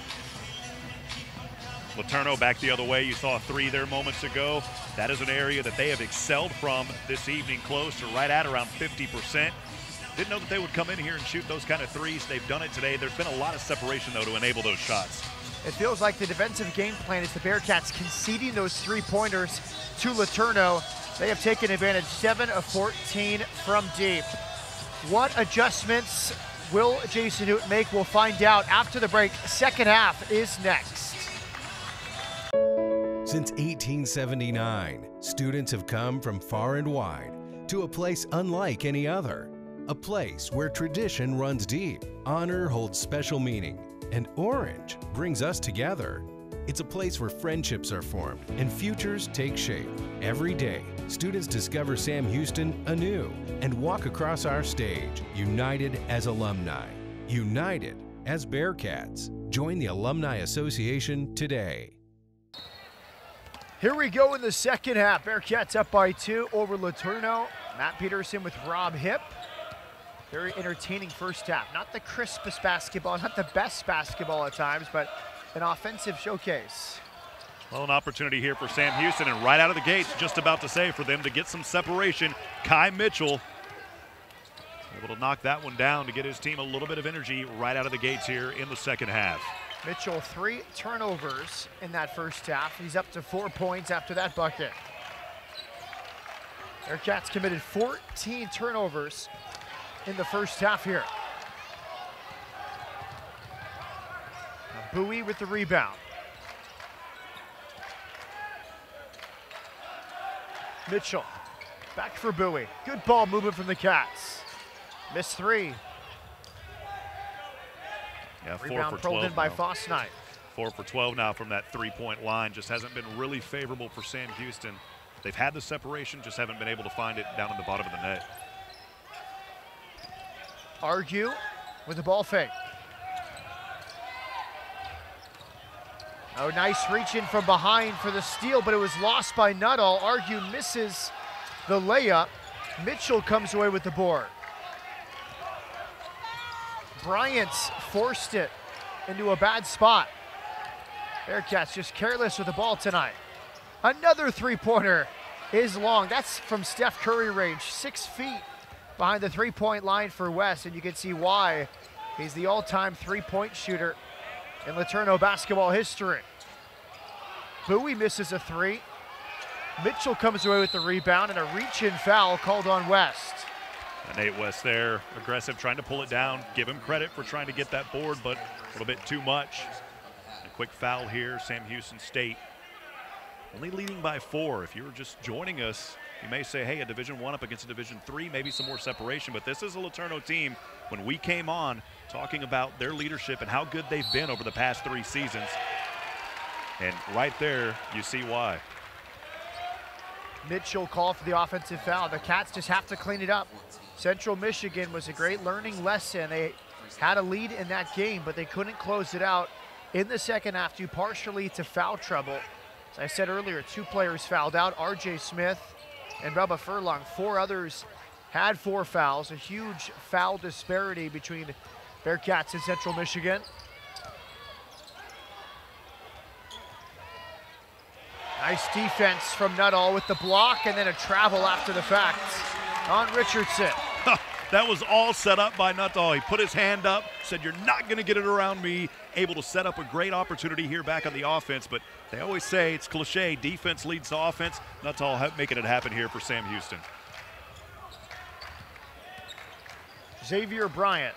LeTourneau back the other way. You saw three there moments ago. That is an area that they have excelled from this evening, close to right at around 50%. Didn't know that they would come in here and shoot those kind of threes. They've done it today. There's been a lot of separation, though, to enable those shots. It feels like the defensive game plan is the Bearkats conceding those three-pointers to LeTourneau. They have taken advantage 7 of 14 from deep. What adjustments will Jason Newton make? We'll find out after the break. Second half is next. Since 1879, students have come from far and wide to a place unlike any other. A place where tradition runs deep, honor holds special meaning, and orange brings us together. It's a place where friendships are formed and futures take shape. Every day, students discover Sam Houston anew and walk across our stage, united as alumni, united as Bearkats. Join the Alumni Association today. Here we go in the second half. Bearkats up by two over LeTourneau. Matt Peterson with Rob Hip. Very entertaining first half. Not the crispest basketball, not the best basketball at times, but an offensive showcase. Well, an opportunity here for Sam Houston, and right out of the gates, just about to say for them to get some separation. Kai Mitchell able to knock that one down to get his team a little bit of energy right out of the gates here in the second half. Mitchell, three turnovers in that first half. He's up to four points after that bucket. Bearkats committed 14 turnovers in the first half here. Now Bowie with the rebound. Mitchell, back for Bowie. Good ball movement from the Cats. Miss three. Yeah, four Rebound for 12 in by Knight. Four for 12 now from that three-point line. Just hasn't been really favorable for Sam Houston. They've had the separation, just haven't been able to find it down in the bottom of the net. Argue with the ball fake. Oh, nice reach in from behind for the steal, but it was lost by Nuttall. Argue misses the layup. Mitchell comes away with the board. Bryant's forced it into a bad spot. Bearkats just careless with the ball tonight. Another three-pointer is long. That's from Steph Curry range, six feet behind the three-point line for West, and you can see why he's the all-time three-point shooter in LeTourneau basketball history. Bowie misses a three. Mitchell comes away with the rebound and a reach-in foul called on West. Nate West there, aggressive, trying to pull it down. Give him credit for trying to get that board, but a little bit too much. A quick foul here, Sam Houston State. Only leading by four. If you were just joining us, you may say, hey, a Division One up against a Division Three, maybe some more separation. But this is a LeTourneau team. When we came on talking about their leadership and how good they've been over the past three seasons, And right there, you see why. Mitchell called for the offensive foul. The Cats just have to clean it up. Central Michigan was a great learning lesson. They had a lead in that game, but they couldn't close it out in the second half due partially to foul trouble. As I said earlier, two players fouled out, RJ Smith and Bubba Furlong. Four others had four fouls, a huge foul disparity between Bearkats and Central Michigan. Nice defense from Nuttall with the block and then a travel after the fact on Richardson. That was all set up by Nuttall. He put his hand up, said, You're not going to get it around me. Able to set up a great opportunity here back on the offense. But they always say it's cliche defense leads to offense. Nuttall making it happen here for Sam Houston. Xavier Bryant,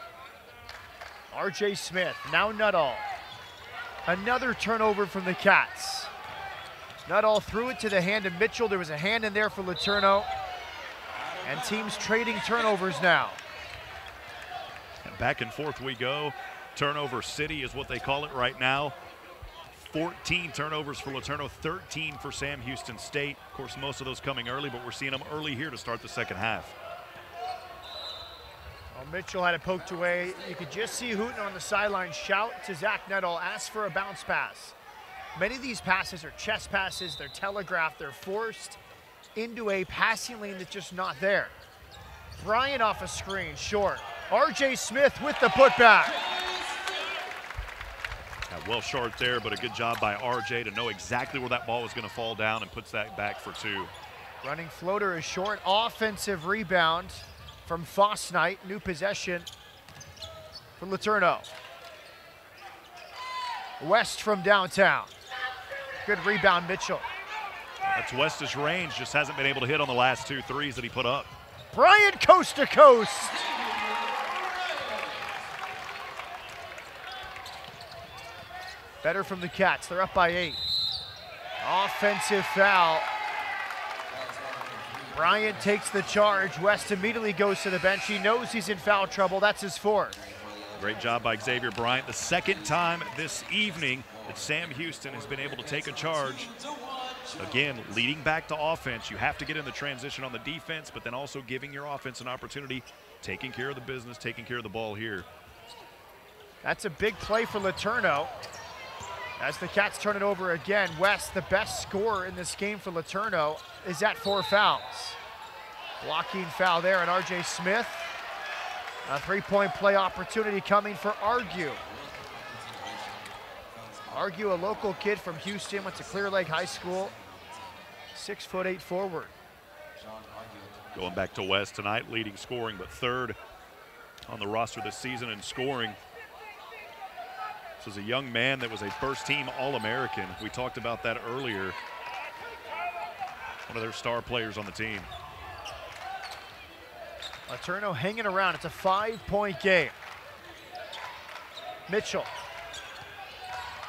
RJ Smith, now Nuttall. Another turnover from the Cats. Nuttall threw it to the hand of Mitchell. There was a hand in there for Letourneau. And teams trading turnovers now. And back and forth we go. Turnover City is what they call it right now. 14 turnovers for Letourneau, 13 for Sam Houston State. Of course, most of those coming early, but we're seeing them early here to start the second half. Well, Mitchell had it poked away. You could just see Hooten on the sideline shout to Zach Nuttall, ask for a bounce pass. Many of these passes are chest passes, they're telegraphed, they're forced into a passing lane that's just not there. Bryant off a screen, short. RJ Smith with the putback. Yeah, well short there, but a good job by RJ to know exactly where that ball was going to fall down and puts that back for two. Running floater is short. Offensive rebound from Fosnight. New possession for Letourneau. West from downtown. Good rebound, Mitchell. That's West's range, just hasn't been able to hit on the last two threes that he put up. Bryant coast to coast. Better from the Cats. They're up by eight. Offensive foul. Bryant takes the charge. West immediately goes to the bench. He knows he's in foul trouble. That's his fourth. Great job by Xavier Bryant. The second time this evening that Sam Houston has been able to take a charge. Again, leading back to offense, you have to get in the transition on the defense, but then also giving your offense an opportunity, taking care of the business, taking care of the ball here. That's a big play for Letourneau. As the Cats turn it over again, West, the best scorer in this game for Letourneau, is at four fouls. Blocking foul there on RJ Smith. A three-point play opportunity coming for Argue. Argue, a local kid from Houston, went to Clear Lake High School. Six foot eight forward. Going back to West tonight, leading scoring, but third on the roster this season in scoring. This is a young man that was a first team All American. We talked about that earlier. One of their star players on the team. Letourneau hanging around. It's a five point game. Mitchell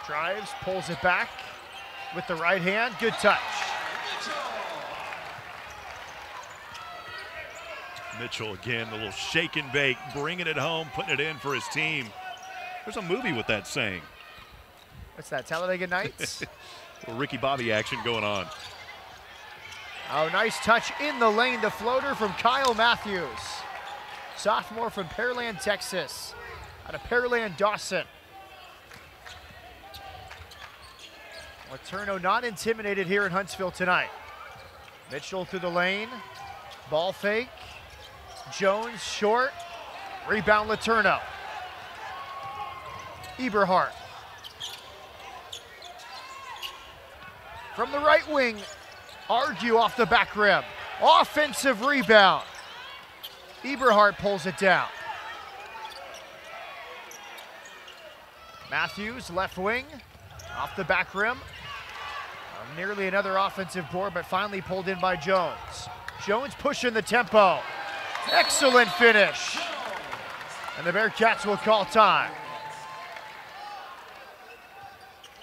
drives, pulls it back with the right hand. Good touch. Mitchell again, the little shake and bake, bringing it home, putting it in for his team. There's a movie with that saying. What's that, Talladega Nights? Ricky Bobby action going on. Oh, nice touch in the lane. The floater from Kyle Matthews. Sophomore from Pearland, Texas. Out of Pearland, Dawson. Letourneau not intimidated here in Huntsville tonight. Mitchell through the lane. Ball fake. Jones short. Rebound Letourneau. Eberhardt. From the right wing, Argue off the back rim. Offensive rebound. Eberhardt pulls it down. Matthews, left wing, off the back rim. Nearly another offensive board, but finally pulled in by Jones. Jones pushing the tempo. Excellent finish. And the Bearkats will call time.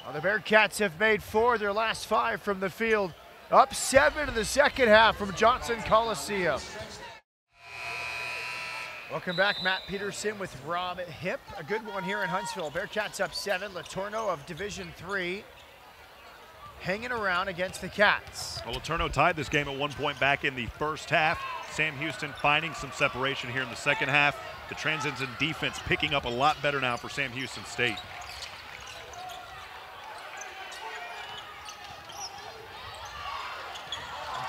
Well, the Bearkats have made four their last five from the field. Up seven in the second half from Johnson Coliseum. Welcome back, Matt Peterson with Rob Hip. A good one here in Huntsville. Bearkats up seven. Letourneau of Division Three hanging around against the Cats. Well, LeTourneau tied this game at one point back in the first half. Sam Houston finding some separation here in the second half. The transition defense picking up a lot better now for Sam Houston State.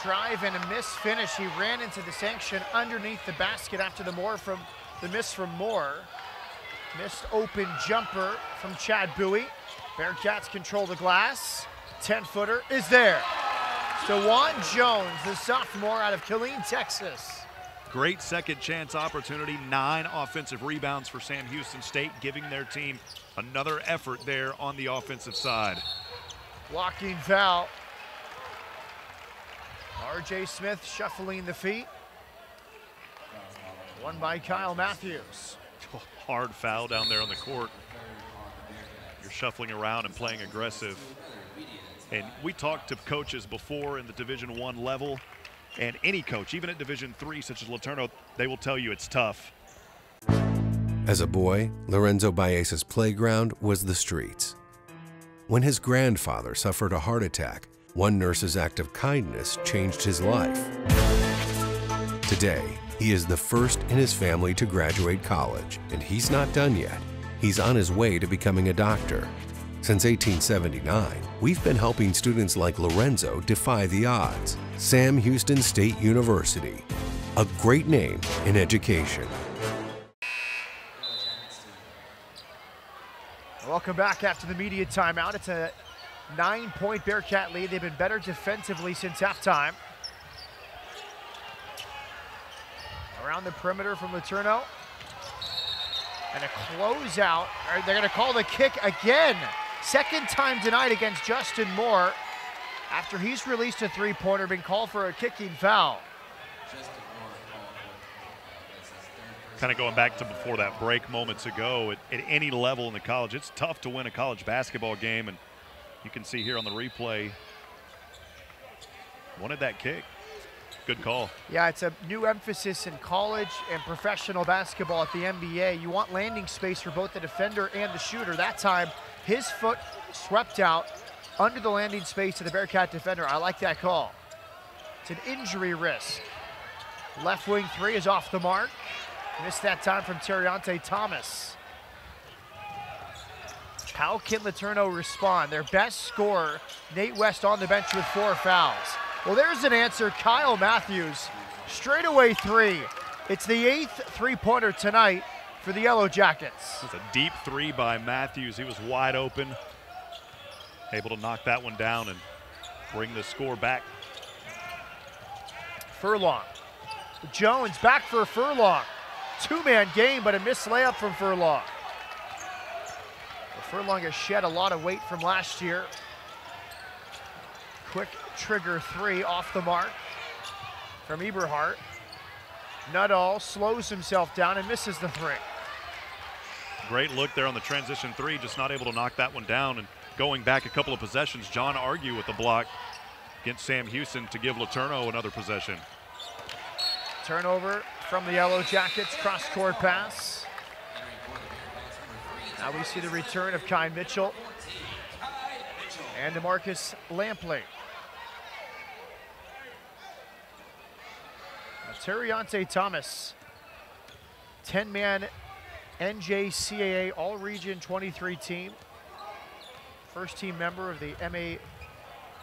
drive and a miss finish. He ran into the sanction underneath the basket after the more from the miss from Moore. Missed open jumper from Chad Bowie. Bearkats control the glass. 10 footer is there. Dewan Jones, the sophomore out of Killeen, Texas. Great second chance opportunity. Nine offensive rebounds for Sam Houston State, giving their team another effort there on the offensive side. Blocking foul RJ Smith shuffling the feet. One by Kyle Matthews. Hard foul down there on the court. You're shuffling around and playing aggressive. And we talked to coaches before in the Division One level, and any coach, even at Division Three, such as LeTourneau, they will tell you it's tough. As a boy, Lorenzo Baez's playground was the streets. When his grandfather suffered a heart attack, one nurse's act of kindness changed his life. Today, he is the first in his family to graduate college, and he's not done yet. He's on his way to becoming a doctor. Since 1879, we've been helping students like Lorenzo defy the odds. Sam Houston State University, a great name in education. Welcome back after the media timeout. It's a Nine point Bearkat lead. They've been better defensively since halftime. Around the perimeter from LeTourneau. And a closeout. They're going to call the kick again. Second time tonight against Justin Moore. After he's released a three pointer, been called for a kicking foul. Kind of going back to before that break moments ago, at, at any level in the college, it's tough to win a college basketball game. And you can see here on the replay, wanted that kick. Good call. Yeah, it's a new emphasis in college and professional basketball at the NBA. You want landing space for both the defender and the shooter. That time, his foot swept out under the landing space of the Bearkat defender. I like that call. It's an injury risk. Left wing three is off the mark. Missed that time from Terriante Thomas. How can LeTourneau respond? Their best scorer, Nate West on the bench with four fouls. Well, there's an answer. Kyle Matthews, straightaway three. It's the eighth three-pointer tonight for the Yellow Jackets. It's a deep three by Matthews. He was wide open, able to knock that one down and bring the score back. Furlong. Jones back for Furlong. Two-man game, but a missed layup from Furlong. Furlong has shed a lot of weight from last year. Quick trigger three off the mark from Eberhardt. Nuttall slows himself down and misses the three. Great look there on the transition three, just not able to knock that one down. And going back a couple of possessions, John Argue with the block against Sam Houston to give LeTourneau another possession. Turnover from the Yellow Jackets, cross-court pass. Now we see the return of Kai Mitchell and DeMarcus Lampley. Terriante Thomas, 10-man NJCAA All-Region 23 team. First team member of the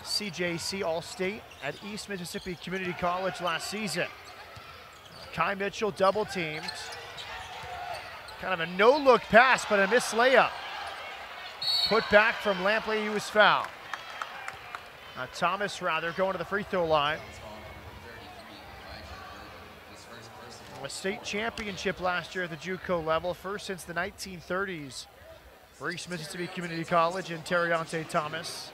MACJC All-State at East Mississippi Community College last season. Kai Mitchell double teamed. Kind of a no-look pass, but a missed layup. Put back from Lampley, he was fouled. Now Thomas, rather, going to the free throw line. A state championship last year at the JUCO level, first since the 1930s for East Mississippi Community College and Terriante Thomas.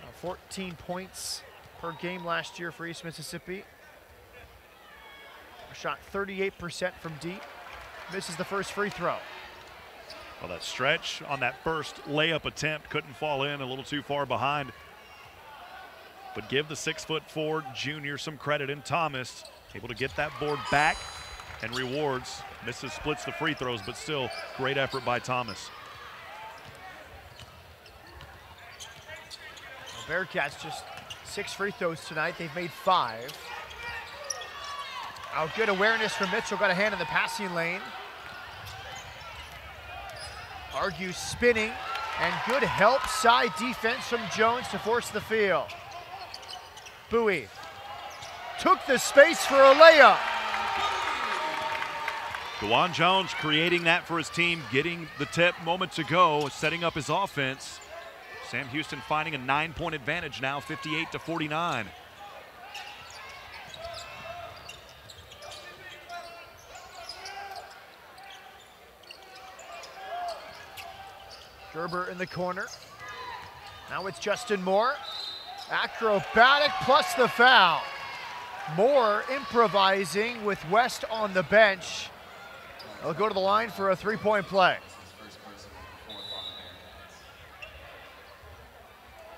Uh, 14 points per game last year for East Mississippi. Shot 38% from deep misses the first free throw. Well, that stretch on that first layup attempt couldn't fall in, a little too far behind. But give the six foot four junior some credit in Thomas, able to get that board back and rewards. Misses, splits the free throws, but still great effort by Thomas. Bearkats just six free throws tonight. They've made five. Oh, good awareness from Mitchell. Got a hand in the passing lane. Argue spinning. And good help side defense from Jones to force the field. Bowie took the space for a layup. Dewan Jones creating that for his team, getting the tip moments ago, setting up his offense. Sam Houston finding a nine point advantage now, 58 to 49. Gerber in the corner. Now it's Justin Moore. Acrobatic plus the foul. Moore improvising with West on the bench. They'll go to the line for a three point play.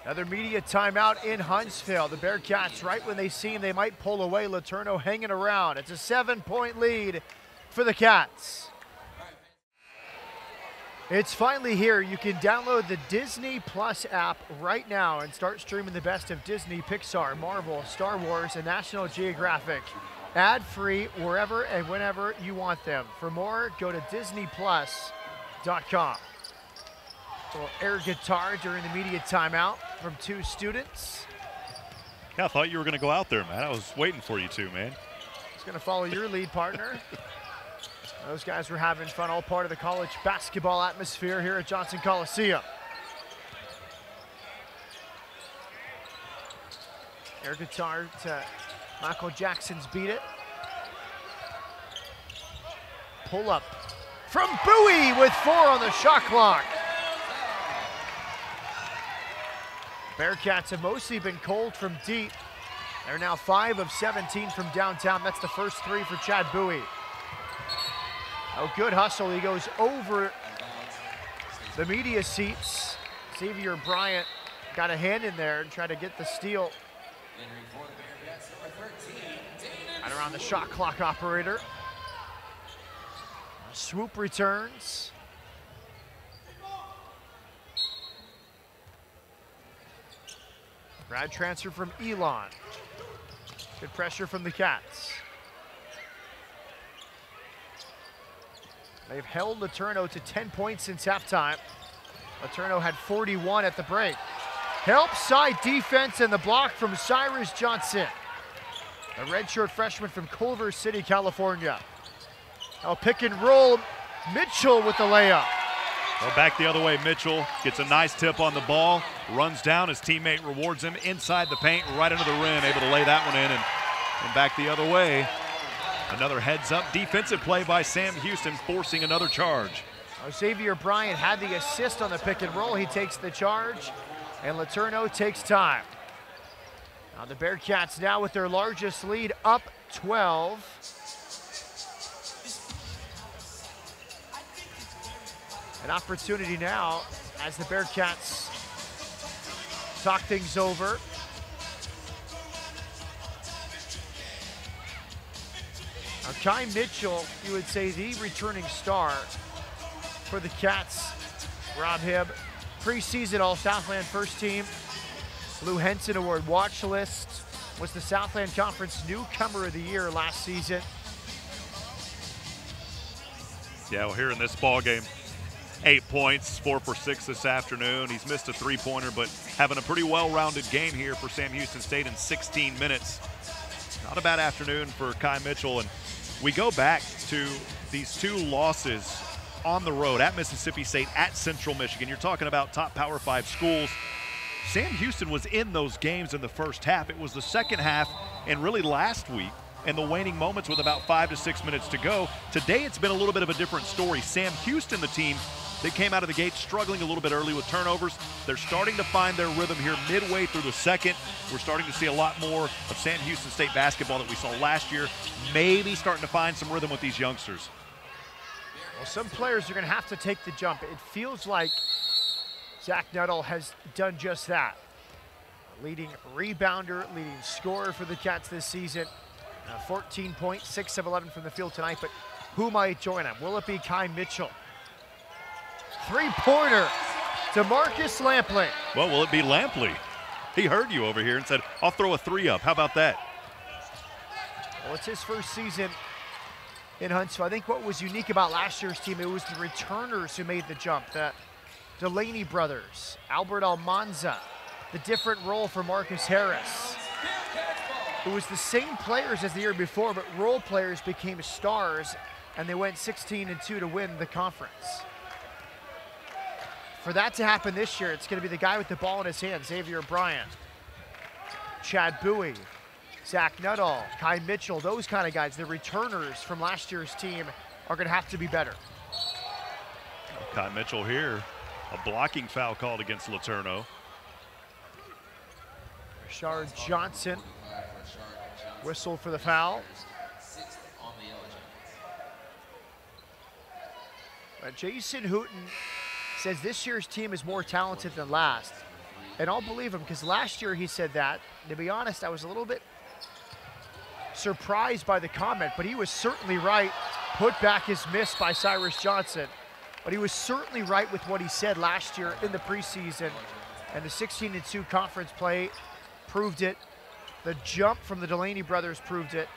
Another media timeout in Huntsville. The Bearkats, right when they seem they might pull away, LeTourneau hanging around. It's a seven point lead for the Cats. It's finally here. You can download the Disney Plus app right now and start streaming the best of Disney, Pixar, Marvel, Star Wars, and National Geographic. Ad free wherever and whenever you want them. For more, go to DisneyPlus.com. Little air guitar during the media timeout from two students. Yeah, I thought you were going to go out there, man. I was waiting for you to, man. It's going to follow your lead partner. Those guys were having fun, all part of the college basketball atmosphere here at Johnson Coliseum. Air guitar to Michael Jackson's Beat It. Pull up from Bowie with four on the shot clock. Bearkats have mostly been cold from deep. They're now five of 17 from downtown. That's the first three for Chad Bowie. Oh, good hustle. He goes over the media seats. Xavier Bryant got a hand in there and tried to get the steal. Right around the shot clock operator. Swoope returns. Grad transfer from Elon. Good pressure from the Cats. They've held LeTourneau to 10 points since halftime. LeTourneau had 41 at the break. Help side defense and the block from Cyrus Johnson. A redshirt freshman from Culver City, California. Now pick and roll, Mitchell with the layup. Well, back the other way, Mitchell gets a nice tip on the ball, runs down, his teammate rewards him inside the paint, right into the rim, able to lay that one in and, and back the other way. Another heads up defensive play by Sam Houston, forcing another charge. Oh, Xavier Bryant had the assist on the pick and roll. He takes the charge, and LeTourneau takes time. Now the Bearkats now with their largest lead up 12. An opportunity now as the Bearkats talk things over. Now, Kai Mitchell, you would say the returning star for the Cats. Rob Hibb, preseason All Southland first team. Lou Henson Award watch list. Was the Southland Conference Newcomer of the Year last season. Yeah, well, here in this ball game, eight points, four for six this afternoon. He's missed a three-pointer, but having a pretty well-rounded game here for Sam Houston State in 16 minutes. Not a bad afternoon for Kai Mitchell, and we go back to these two losses on the road at Mississippi State, at Central Michigan. You're talking about top Power Five schools. Sam Houston was in those games in the first half. It was the second half and really last week and the waning moments with about five to six minutes to go. Today it's been a little bit of a different story. Sam Houston, the team, they came out of the gate struggling a little bit early with turnovers. They're starting to find their rhythm here midway through the second. We're starting to see a lot more of Sam Houston State basketball that we saw last year. Maybe starting to find some rhythm with these youngsters. Well, some players are going to have to take the jump. It feels like Zach Nuttall has done just that. Leading rebounder, leading scorer for the Cats this season. Uh, 14 points, 6 of 11 from the field tonight, but who might join him? Will it be Kai Mitchell? Three-pointer to Marcus Lampley. Well, will it be Lampley? He heard you over here and said, I'll throw a three up. How about that? Well, it's his first season in Huntsville. I think what was unique about last year's team, it was the returners who made the jump. The Delaney brothers, Albert Almanza, the different role for Marcus Harris. It was the same players as the year before, but role players became stars, and they went 16 and 2 to win the conference. For that to happen this year, it's going to be the guy with the ball in his hand, Xavier Bryant, Chad Bowie, Zach Nuttall, Kai Mitchell, those kind of guys, the returners from last year's team are going to have to be better. Kai Mitchell here, a blocking foul called against LeTourneau. Rashard Johnson whistled for the foul. Uh, Jason Hooten says this year's team is more talented than last. And I'll believe him because last year he said that. To be honest, I was a little bit surprised by the comment, but he was certainly right. Put back his miss by Cyrus Johnson. But he was certainly right with what he said last year in the preseason. And the 16 2 conference play proved it. The jump from the Delaney brothers proved it.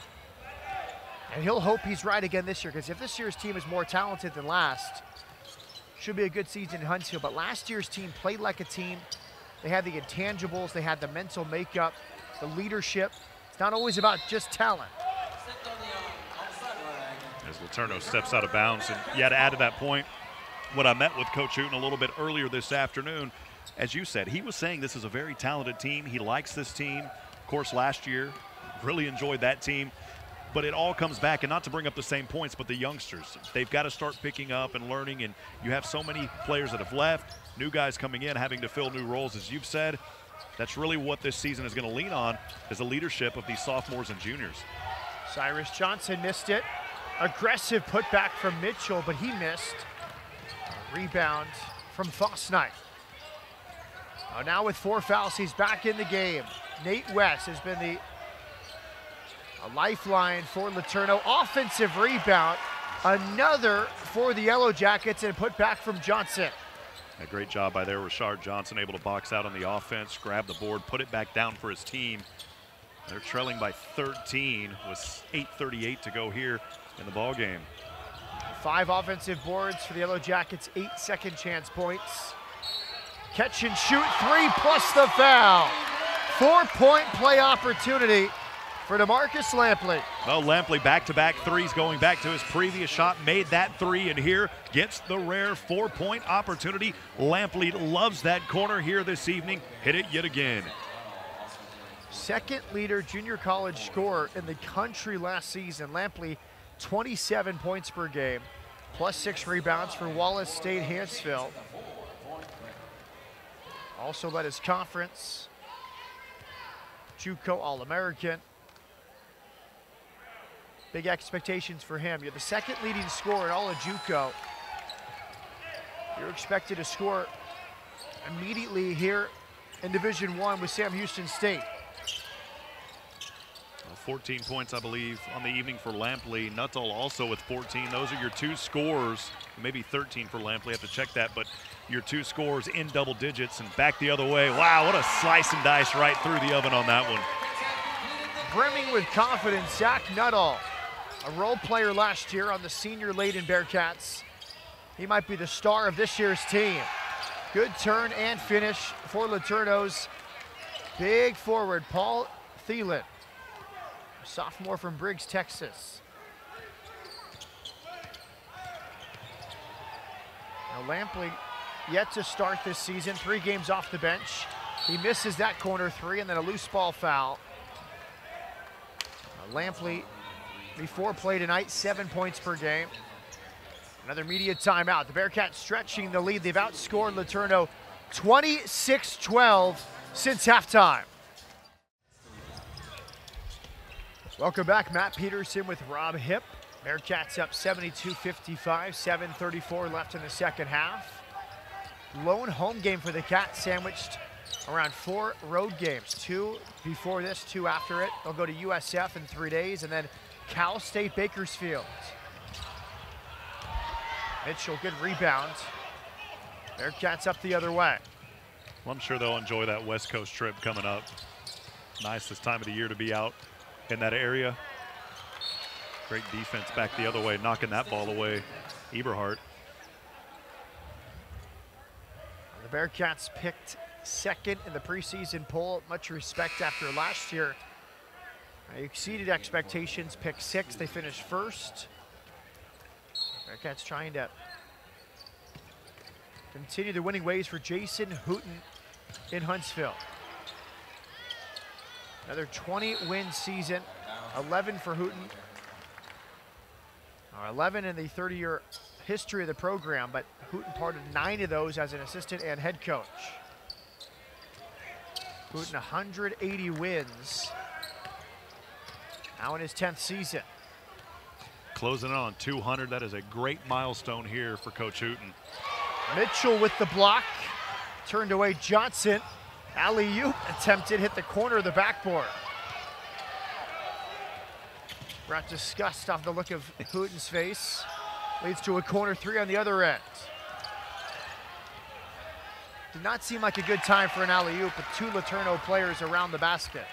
And he'll hope he's right again this year because if this year's team is more talented than last, should be a good season in Huntsville. But last year's team played like a team. They had the intangibles, they had the mental makeup, the leadership. It's not always about just talent. As LeTourneau steps out of bounds, and yet to add to that point, what I met with Coach Hooten a little bit earlier this afternoon, as you said, he was saying this is a very talented team. He likes this team. Of course, last year, really enjoyed that team. But it all comes back, and not to bring up the same points, but the youngsters. They've got to start picking up and learning, and you have so many players that have left, new guys coming in, having to fill new roles, as you've said. That's really what this season is going to lean on, is the leadership of these sophomores and juniors. Cyrus Johnson missed it. Aggressive putback from Mitchell, but he missed. A rebound from Fosnight. Oh, now with four fouls, he's back in the game. Nate West has been the a lifeline for LeTourneau. Offensive rebound. Another for the Yellow Jackets and put back from Johnson. A great job by there, Rashard Johnson able to box out on the offense, grab the board, put it back down for his team. They're trailing by 13 with 8.38 to go here in the ball game. Five offensive boards for the Yellow Jackets, eight second chance points. Catch and shoot, three plus the foul. Four point play opportunity for DeMarcus Lampley. Well, Lampley back-to-back threes going back to his previous shot, made that three, and here gets the rare four-point opportunity. Lampley loves that corner here this evening. Hit it yet again. Second leader junior college scorer in the country last season. Lampley, 27 points per game, plus six rebounds for Wallace State Hanceville. Also led his conference. JUCO All-American. Big expectations for him. You're the second leading scorer in all of JUCO. You're expected to score immediately here in Division One with Sam Houston State. 14 points, I believe, on the evening for Lampley. Nuttall also with 14. Those are your two scores, maybe 13 for Lampley. I have to check that, but your two scores in double digits and back the other way. Wow, what a slice and dice right through the oven on that one. Brimming with confidence, Zach Nuttall, a role player last year on the senior Leyden Bearkats. He might be the star of this year's team. Good turn and finish for LeTourneau's big forward, Paul Thielen sophomore from Briggs, Texas. Now Lampley yet to start this season, three games off the bench. He misses that corner three and then a loose ball foul. Now Lampley, before play tonight, seven points per game. Another media timeout. The Bearkats stretching the lead. They've outscored LeTourneau 26-12 since halftime. Welcome back, Matt Peterson with Rob Hip. Bearkats up 72-55, 7.34 left in the second half. Lone home game for the Cats, sandwiched around four road games. Two before this, two after it. They'll go to USF in three days, and then Cal State Bakersfield. Mitchell, good rebound. Bearkats up the other way. Well, I'm sure they'll enjoy that West Coast trip coming up. Nice this time of the year to be out in that area. Great defense back the other way, knocking that ball away. Eberhardt. The Bearkats picked second in the preseason poll. Much respect after last year. Exceeded expectations, pick six. They finished first. Bearkats trying to continue the winning ways for Jason Hooten in Huntsville. Another 20 win season, 11 for Hooten. Or 11 in the 30 year history of the program, but Hooten parted nine of those as an assistant and head coach. Hooten 180 wins. Now in his 10th season. Closing on 200. That is a great milestone here for Coach Hooten. Mitchell with the block. Turned away Johnson. Alley oop attempted, hit the corner of the backboard. Brought disgust off the look of Hooten's face. Leads to a corner three on the other end. Did not seem like a good time for an alley-oop with two LeTourneau players around the basket.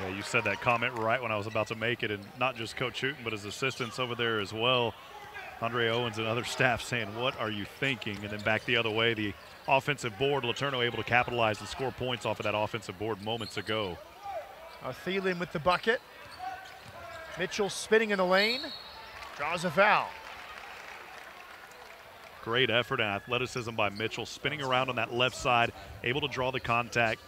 Yeah, you said that comment right when I was about to make it, and not just Coach Hooten, but his assistants over there as well. Andre Owens and other staff saying, what are you thinking? And then back the other way, the offensive board, LeTourneau able to capitalize and score points off of that offensive board moments ago. Uh, Thielen with the bucket. Mitchell spinning in the lane, draws a foul. Great effort and athleticism by Mitchell, spinning around on that left side, able to draw the contact.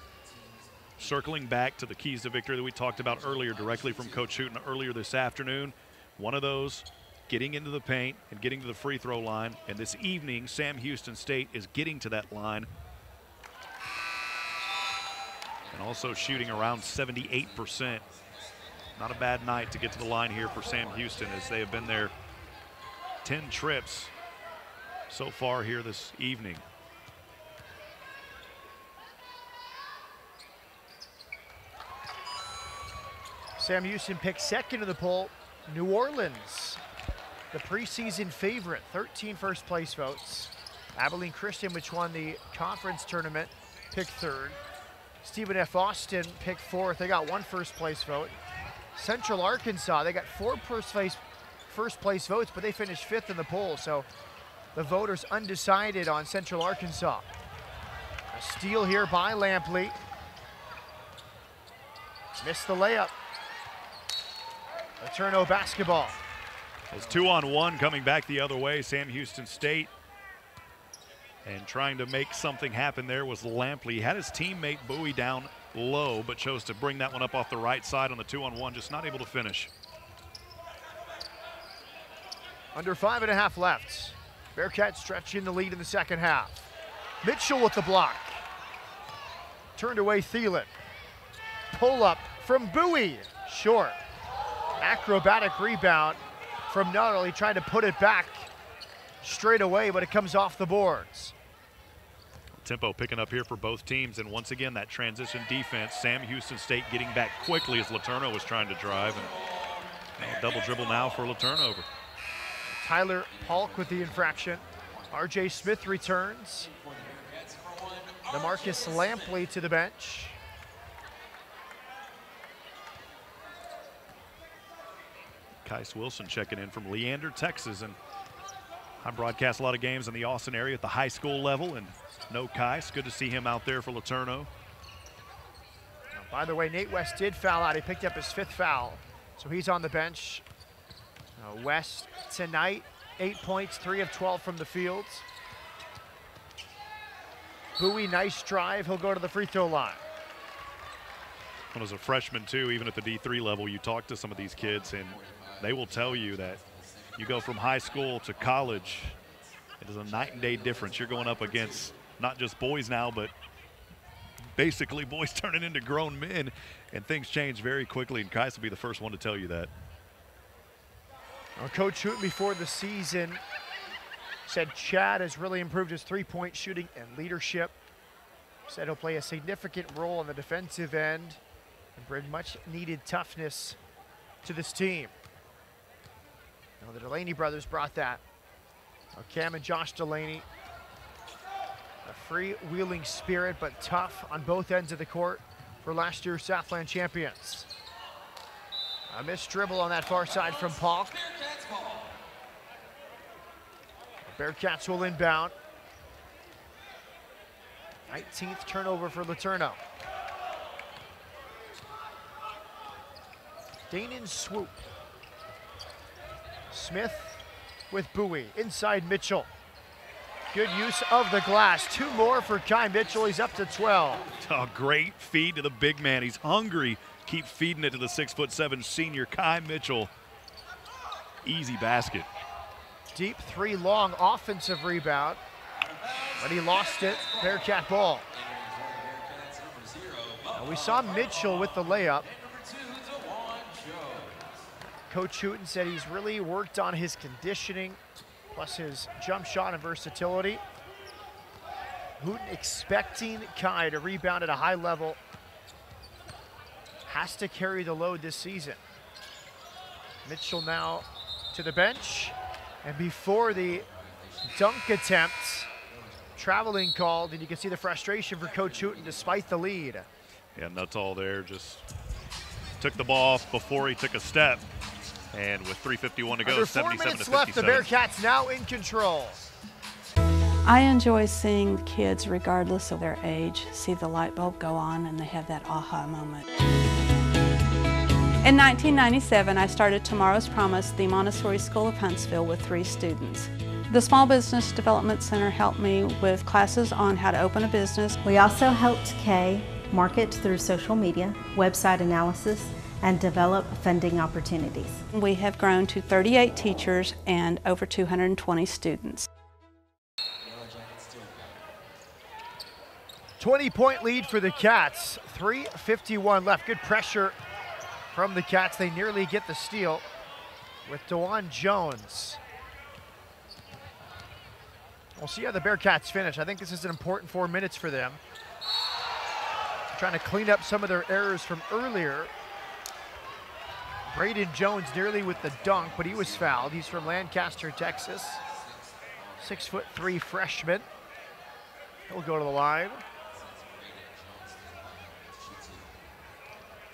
Circling back to the keys to victory that we talked about earlier, directly from Coach Hooten earlier this afternoon. One of those getting into the paint and getting to the free throw line. And this evening, Sam Houston State is getting to that line. And also shooting around 78%. Not a bad night to get to the line here for Sam Houston as they have been there 10 trips so far here this evening. Sam Houston picked second in the poll. New Orleans, the preseason favorite, 13 first place votes. Abilene Christian, which won the conference tournament, picked third. Stephen F. Austin picked fourth. They got one first place vote. Central Arkansas, they got four first place, first place votes, but they finished fifth in the poll. So the voters undecided on Central Arkansas. A steal here by Lampley. Missed the layup. LeTourneau basketball. It's two on one coming back the other way, Sam Houston State. And trying to make something happen there was Lampley. He had his teammate Bowie down low, but chose to bring that one up off the right side on the two on one, just not able to finish. Under five and a half left. Bearkats stretching the lead in the second half. Mitchell with the block. Turned away Thielen. Pull up from Bowie. Short. Acrobatic rebound from Nuttall. He tried to put it back straight away, but it comes off the boards. Tempo picking up here for both teams, and once again, that transition defense. Sam Houston State getting back quickly as LeTourneau was trying to drive. And double dribble now for LeTourneau. Tyler Polk with the infraction. RJ Smith returns. Demarcus Lampley to the bench. Kais Wilson checking in from Leander, Texas. And I broadcast a lot of games in the Austin area at the high school level. And no Kais. Good to see him out there for LeTourneau. By the way, Nate West did foul out. He picked up his fifth foul. So he's on the bench. Uh, West tonight, eight points, three of 12 from the fields. Bowie, nice drive. He'll go to the free throw line. When as a freshman, too, even at the D3 level, you talk to some of these kids, and they will tell you that you go from high school to college, it is a night and day difference. You're going up against not just boys now, but basically boys turning into grown men, and things change very quickly, and Kais will be the first one to tell you that. Well, Coach Hooten before the season said Chad has really improved his three-point shooting and leadership. Said he'll play a significant role on the defensive end and bring much needed toughness to this team. The Delaney brothers brought that. Now Cam and Josh Delaney. A Free-wheeling spirit, but tough on both ends of the court for last year's Southland champions. A missed dribble on that far side from Paul. Bearkats will inbound. 19th turnover for LeTourneau. Dainan Swoope. Smith with Bowie. Inside Mitchell. Good use of the glass. Two more for Kai Mitchell. He's up to 12. Oh, great feed to the big man. He's hungry. Keep feeding it to the six foot seven senior Kai Mitchell. Easy basket. Deep three long offensive rebound, but he lost it. Bearkat ball. We saw Mitchell with the layup. Coach Hooten said he's really worked on his conditioning, plus his jump shot and versatility. Hooten expecting Kai to rebound at a high level. Has to carry the load this season. Mitchell now to the bench. And before the dunk attempt, traveling called, and you can see the frustration for Coach Hooten despite the lead. Yeah, that's all there. Just took the ball off before he took a step. And with 3.51 to go, Under 77 four minutes to left, the 57. Bearcats now in control. I enjoy seeing kids, regardless of their age, see the light bulb go on and they have that aha moment. In 1997, I started Tomorrow's Promise, the Montessori School of Huntsville, with three students. The Small Business Development Center helped me with classes on how to open a business. We also helped Kay market through social media, website analysis, and develop funding opportunities. We have grown to 38 teachers and over 220 students. 20 point lead for the Cats. 3.51 left. Good pressure from the Cats. They nearly get the steal with Dewan Jones. We'll see how the Bearkats finish. I think this is an important four minutes for them. Trying to clean up some of their errors from earlier. Braden Jones nearly with the dunk, but he was fouled. He's from Lancaster, Texas. Six foot three freshman. He'll go to the line.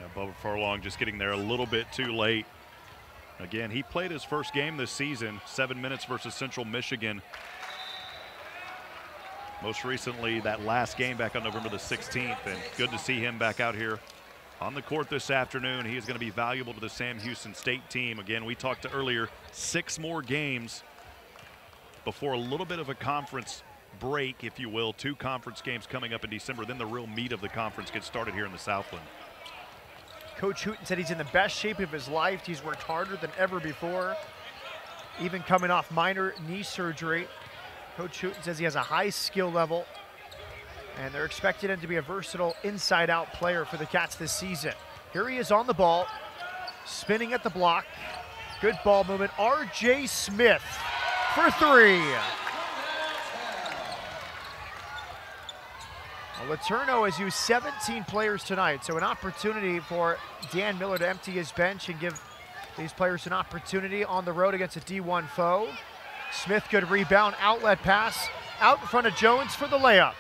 Yeah, Bubba Furlong just getting there a little bit too late. Again, he played his first game this season, seven minutes versus Central Michigan. Most recently, that last game back on November the 16th, and good to see him back out here on the court this afternoon. He is going to be valuable to the Sam Houston State team. Again, we talked to earlier, six more games before a little bit of a conference break, if you will. Two conference games coming up in December. Then the real meat of the conference gets started here in the Southland. Coach Hooten said he's in the best shape of his life. He's worked harder than ever before, even coming off minor knee surgery. Coach Hooten says he has a high skill level, and they're expecting him to be a versatile inside-out player for the Cats this season. Here he is on the ball, spinning at the block. Good ball movement. R.J. Smith for three. Well, LeTourneau has used 17 players tonight, so an opportunity for Dan Miller to empty his bench and give these players an opportunity on the road against a D1 foe. Smith good rebound, outlet pass, out in front of Jones for the layup.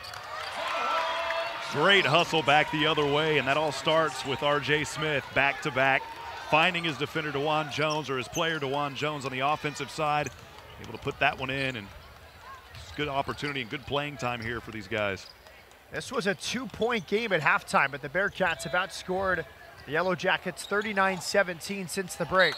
Great hustle back the other way, and that all starts with R.J. Smith back to back, finding his defender Dewan Jones or his player Dewan Jones on the offensive side, able to put that one in, and it's good opportunity and good playing time here for these guys. This was a two-point game at halftime, but the Bearkats have outscored the Yellow Jackets 39-17 since the break.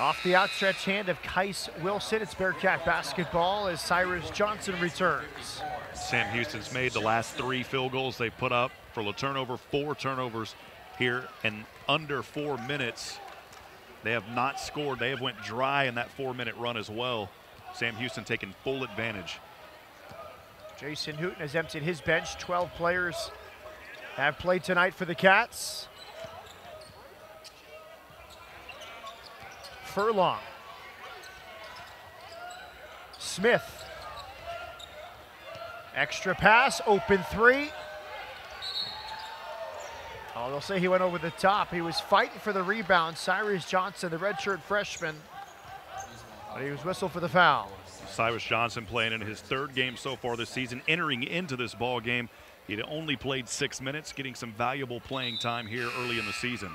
Off the outstretched hand of Kais Wilson, it's Bearkat basketball as Cyrus Johnson returns. Sam Houston's made the last three field goals they put up for a turnover, four turnovers here in under four minutes. They have not scored. They have went dry in that four-minute run as well. Sam Houston taking full advantage. Jason Hooten has emptied his bench. 12 players have played tonight for the Cats. Furlong. Smith. Extra pass, open three. Oh, they'll say he went over the top. He was fighting for the rebound. Cyrus Johnson, the redshirt freshman, but he was whistled for the foul. Cyrus Johnson playing in his third game so far this season, entering into this ball game. He'd only played six minutes, getting some valuable playing time here early in the season.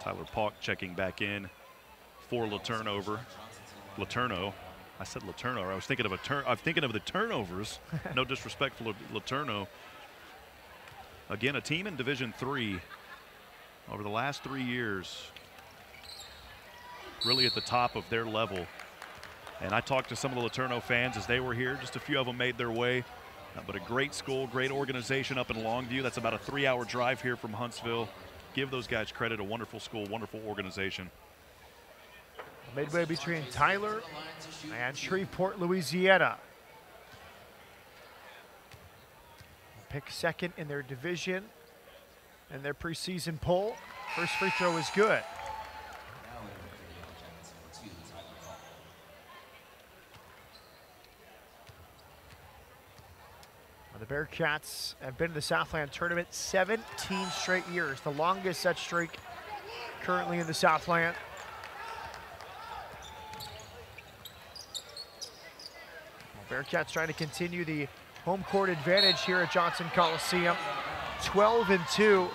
Tyler Pauk checking back in for LaTurnover. LeTourneau. I said LeTourneau. I was thinking of a turn. I'm thinking of the turnovers. no disrespect for LeTourneau. Again, a team in Division Three over the last three years, really at the top of their level. And I talked to some of the LeTourneau fans as they were here. Just a few of them made their way. Uh, but a great school, great organization up in Longview. That's about a three-hour drive here from Huntsville. Give those guys credit. A wonderful school, wonderful organization. Midway between Tyler and Shreveport, Louisiana. Pick second in their division in their preseason poll. First free throw is good. Bearkats have been to the Southland tournament 17 straight years, the longest such streak currently in the Southland. Bearkats trying to continue the home court advantage here at Johnson Coliseum. 12 and 2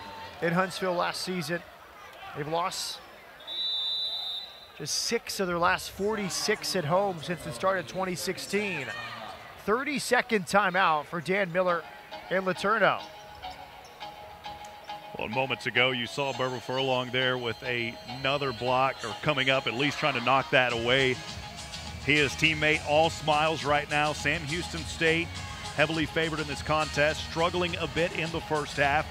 in Huntsville last season. They've lost just six of their last 46 at home since the start of 2016. 30 second timeout for Dan Miller and LeTourneau. Well, moments ago, you saw Bubba Furlong there with a, another block or coming up, at least trying to knock that away. He is teammate all smiles right now. Sam Houston State heavily favored in this contest, struggling a bit in the first half.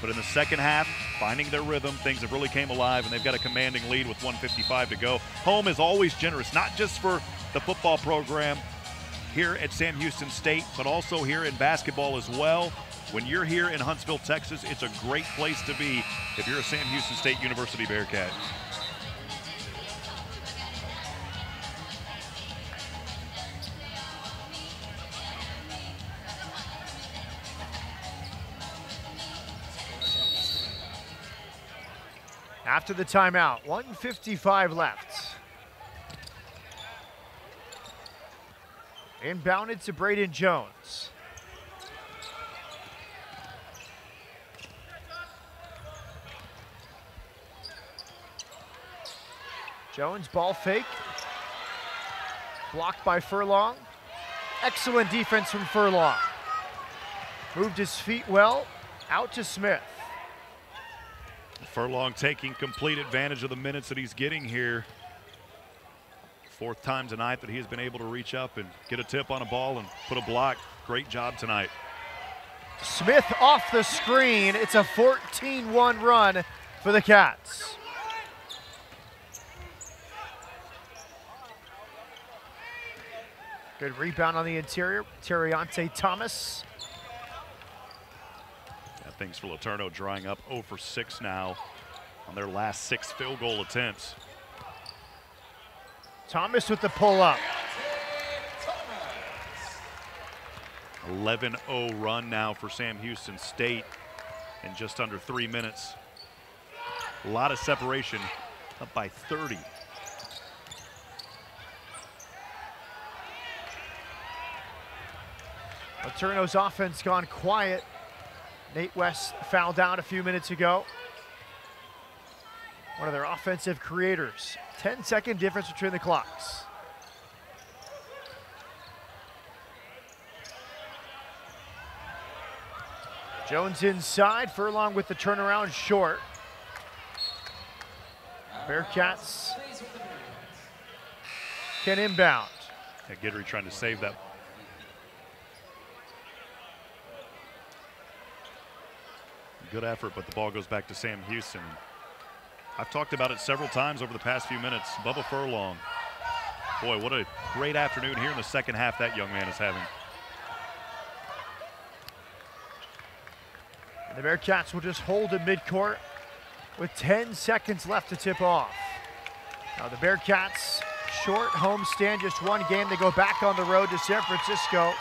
But in the second half, finding their rhythm, things have really came alive, and they've got a commanding lead with 155 to go. Home is always generous, not just for the football program here at Sam Houston State, but also here in basketball as well. When you're here in Huntsville, Texas, it's a great place to be if you're a Sam Houston State University Bearkat. after the timeout. 155 left. Inbounded to Braden Jones. Jones ball fake. Blocked by Furlong. Excellent defense from Furlong. Moved his feet well. Out to Smith. Furlong taking complete advantage of the minutes that he's getting here. Fourth time tonight that he has been able to reach up and get a tip on a ball and put a block. Great job tonight. Smith off the screen. It's a 14-1 run for the Cats. Good rebound on the interior. Terriante Thomas things for LeTourneau drying up 0 for 6 now on their last six field goal attempts. Thomas with the pull up. 11-0 run now for Sam Houston State in just under three minutes. A lot of separation, up by 30. LeTourneau's offense gone quiet Nate West fouled out a few minutes ago. One of their offensive creators. 10 second difference between the clocks. Jones inside, Furlong with the turnaround short. Bearkats can inbound. Yeah, Guidry trying to save that Good effort, but the ball goes back to Sam Houston. I've talked about it several times over the past few minutes. Bubba Furlong. Boy, what a great afternoon here in the second half that young man is having. And the Bearkats will just hold in midcourt with 10 seconds left to tip off. Now the Bearkats, short homestand, just one game. They go back on the road to San Francisco.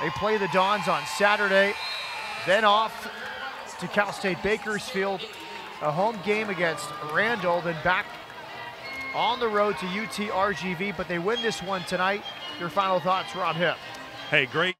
They play the Dons on Saturday, then off to Cal State Bakersfield, a home game against Randall, then back on the road to UT RGV, but they win this one tonight. Your final thoughts, Rob Hip. Hey, great.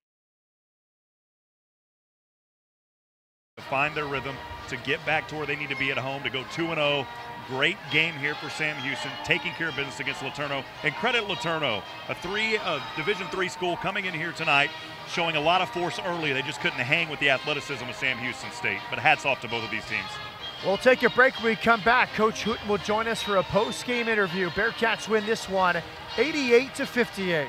To find their rhythm, to get back to where they need to be at home, to go 2 0. Great game here for Sam Houston, taking care of business against LeTourneau. And credit LeTourneau, a three uh, Division three school coming in here tonight, showing a lot of force early. They just couldn't hang with the athleticism of Sam Houston State. But hats off to both of these teams. We'll take a break when we come back. Coach Hooten will join us for a post-game interview. Bearkats win this one 88 to 58.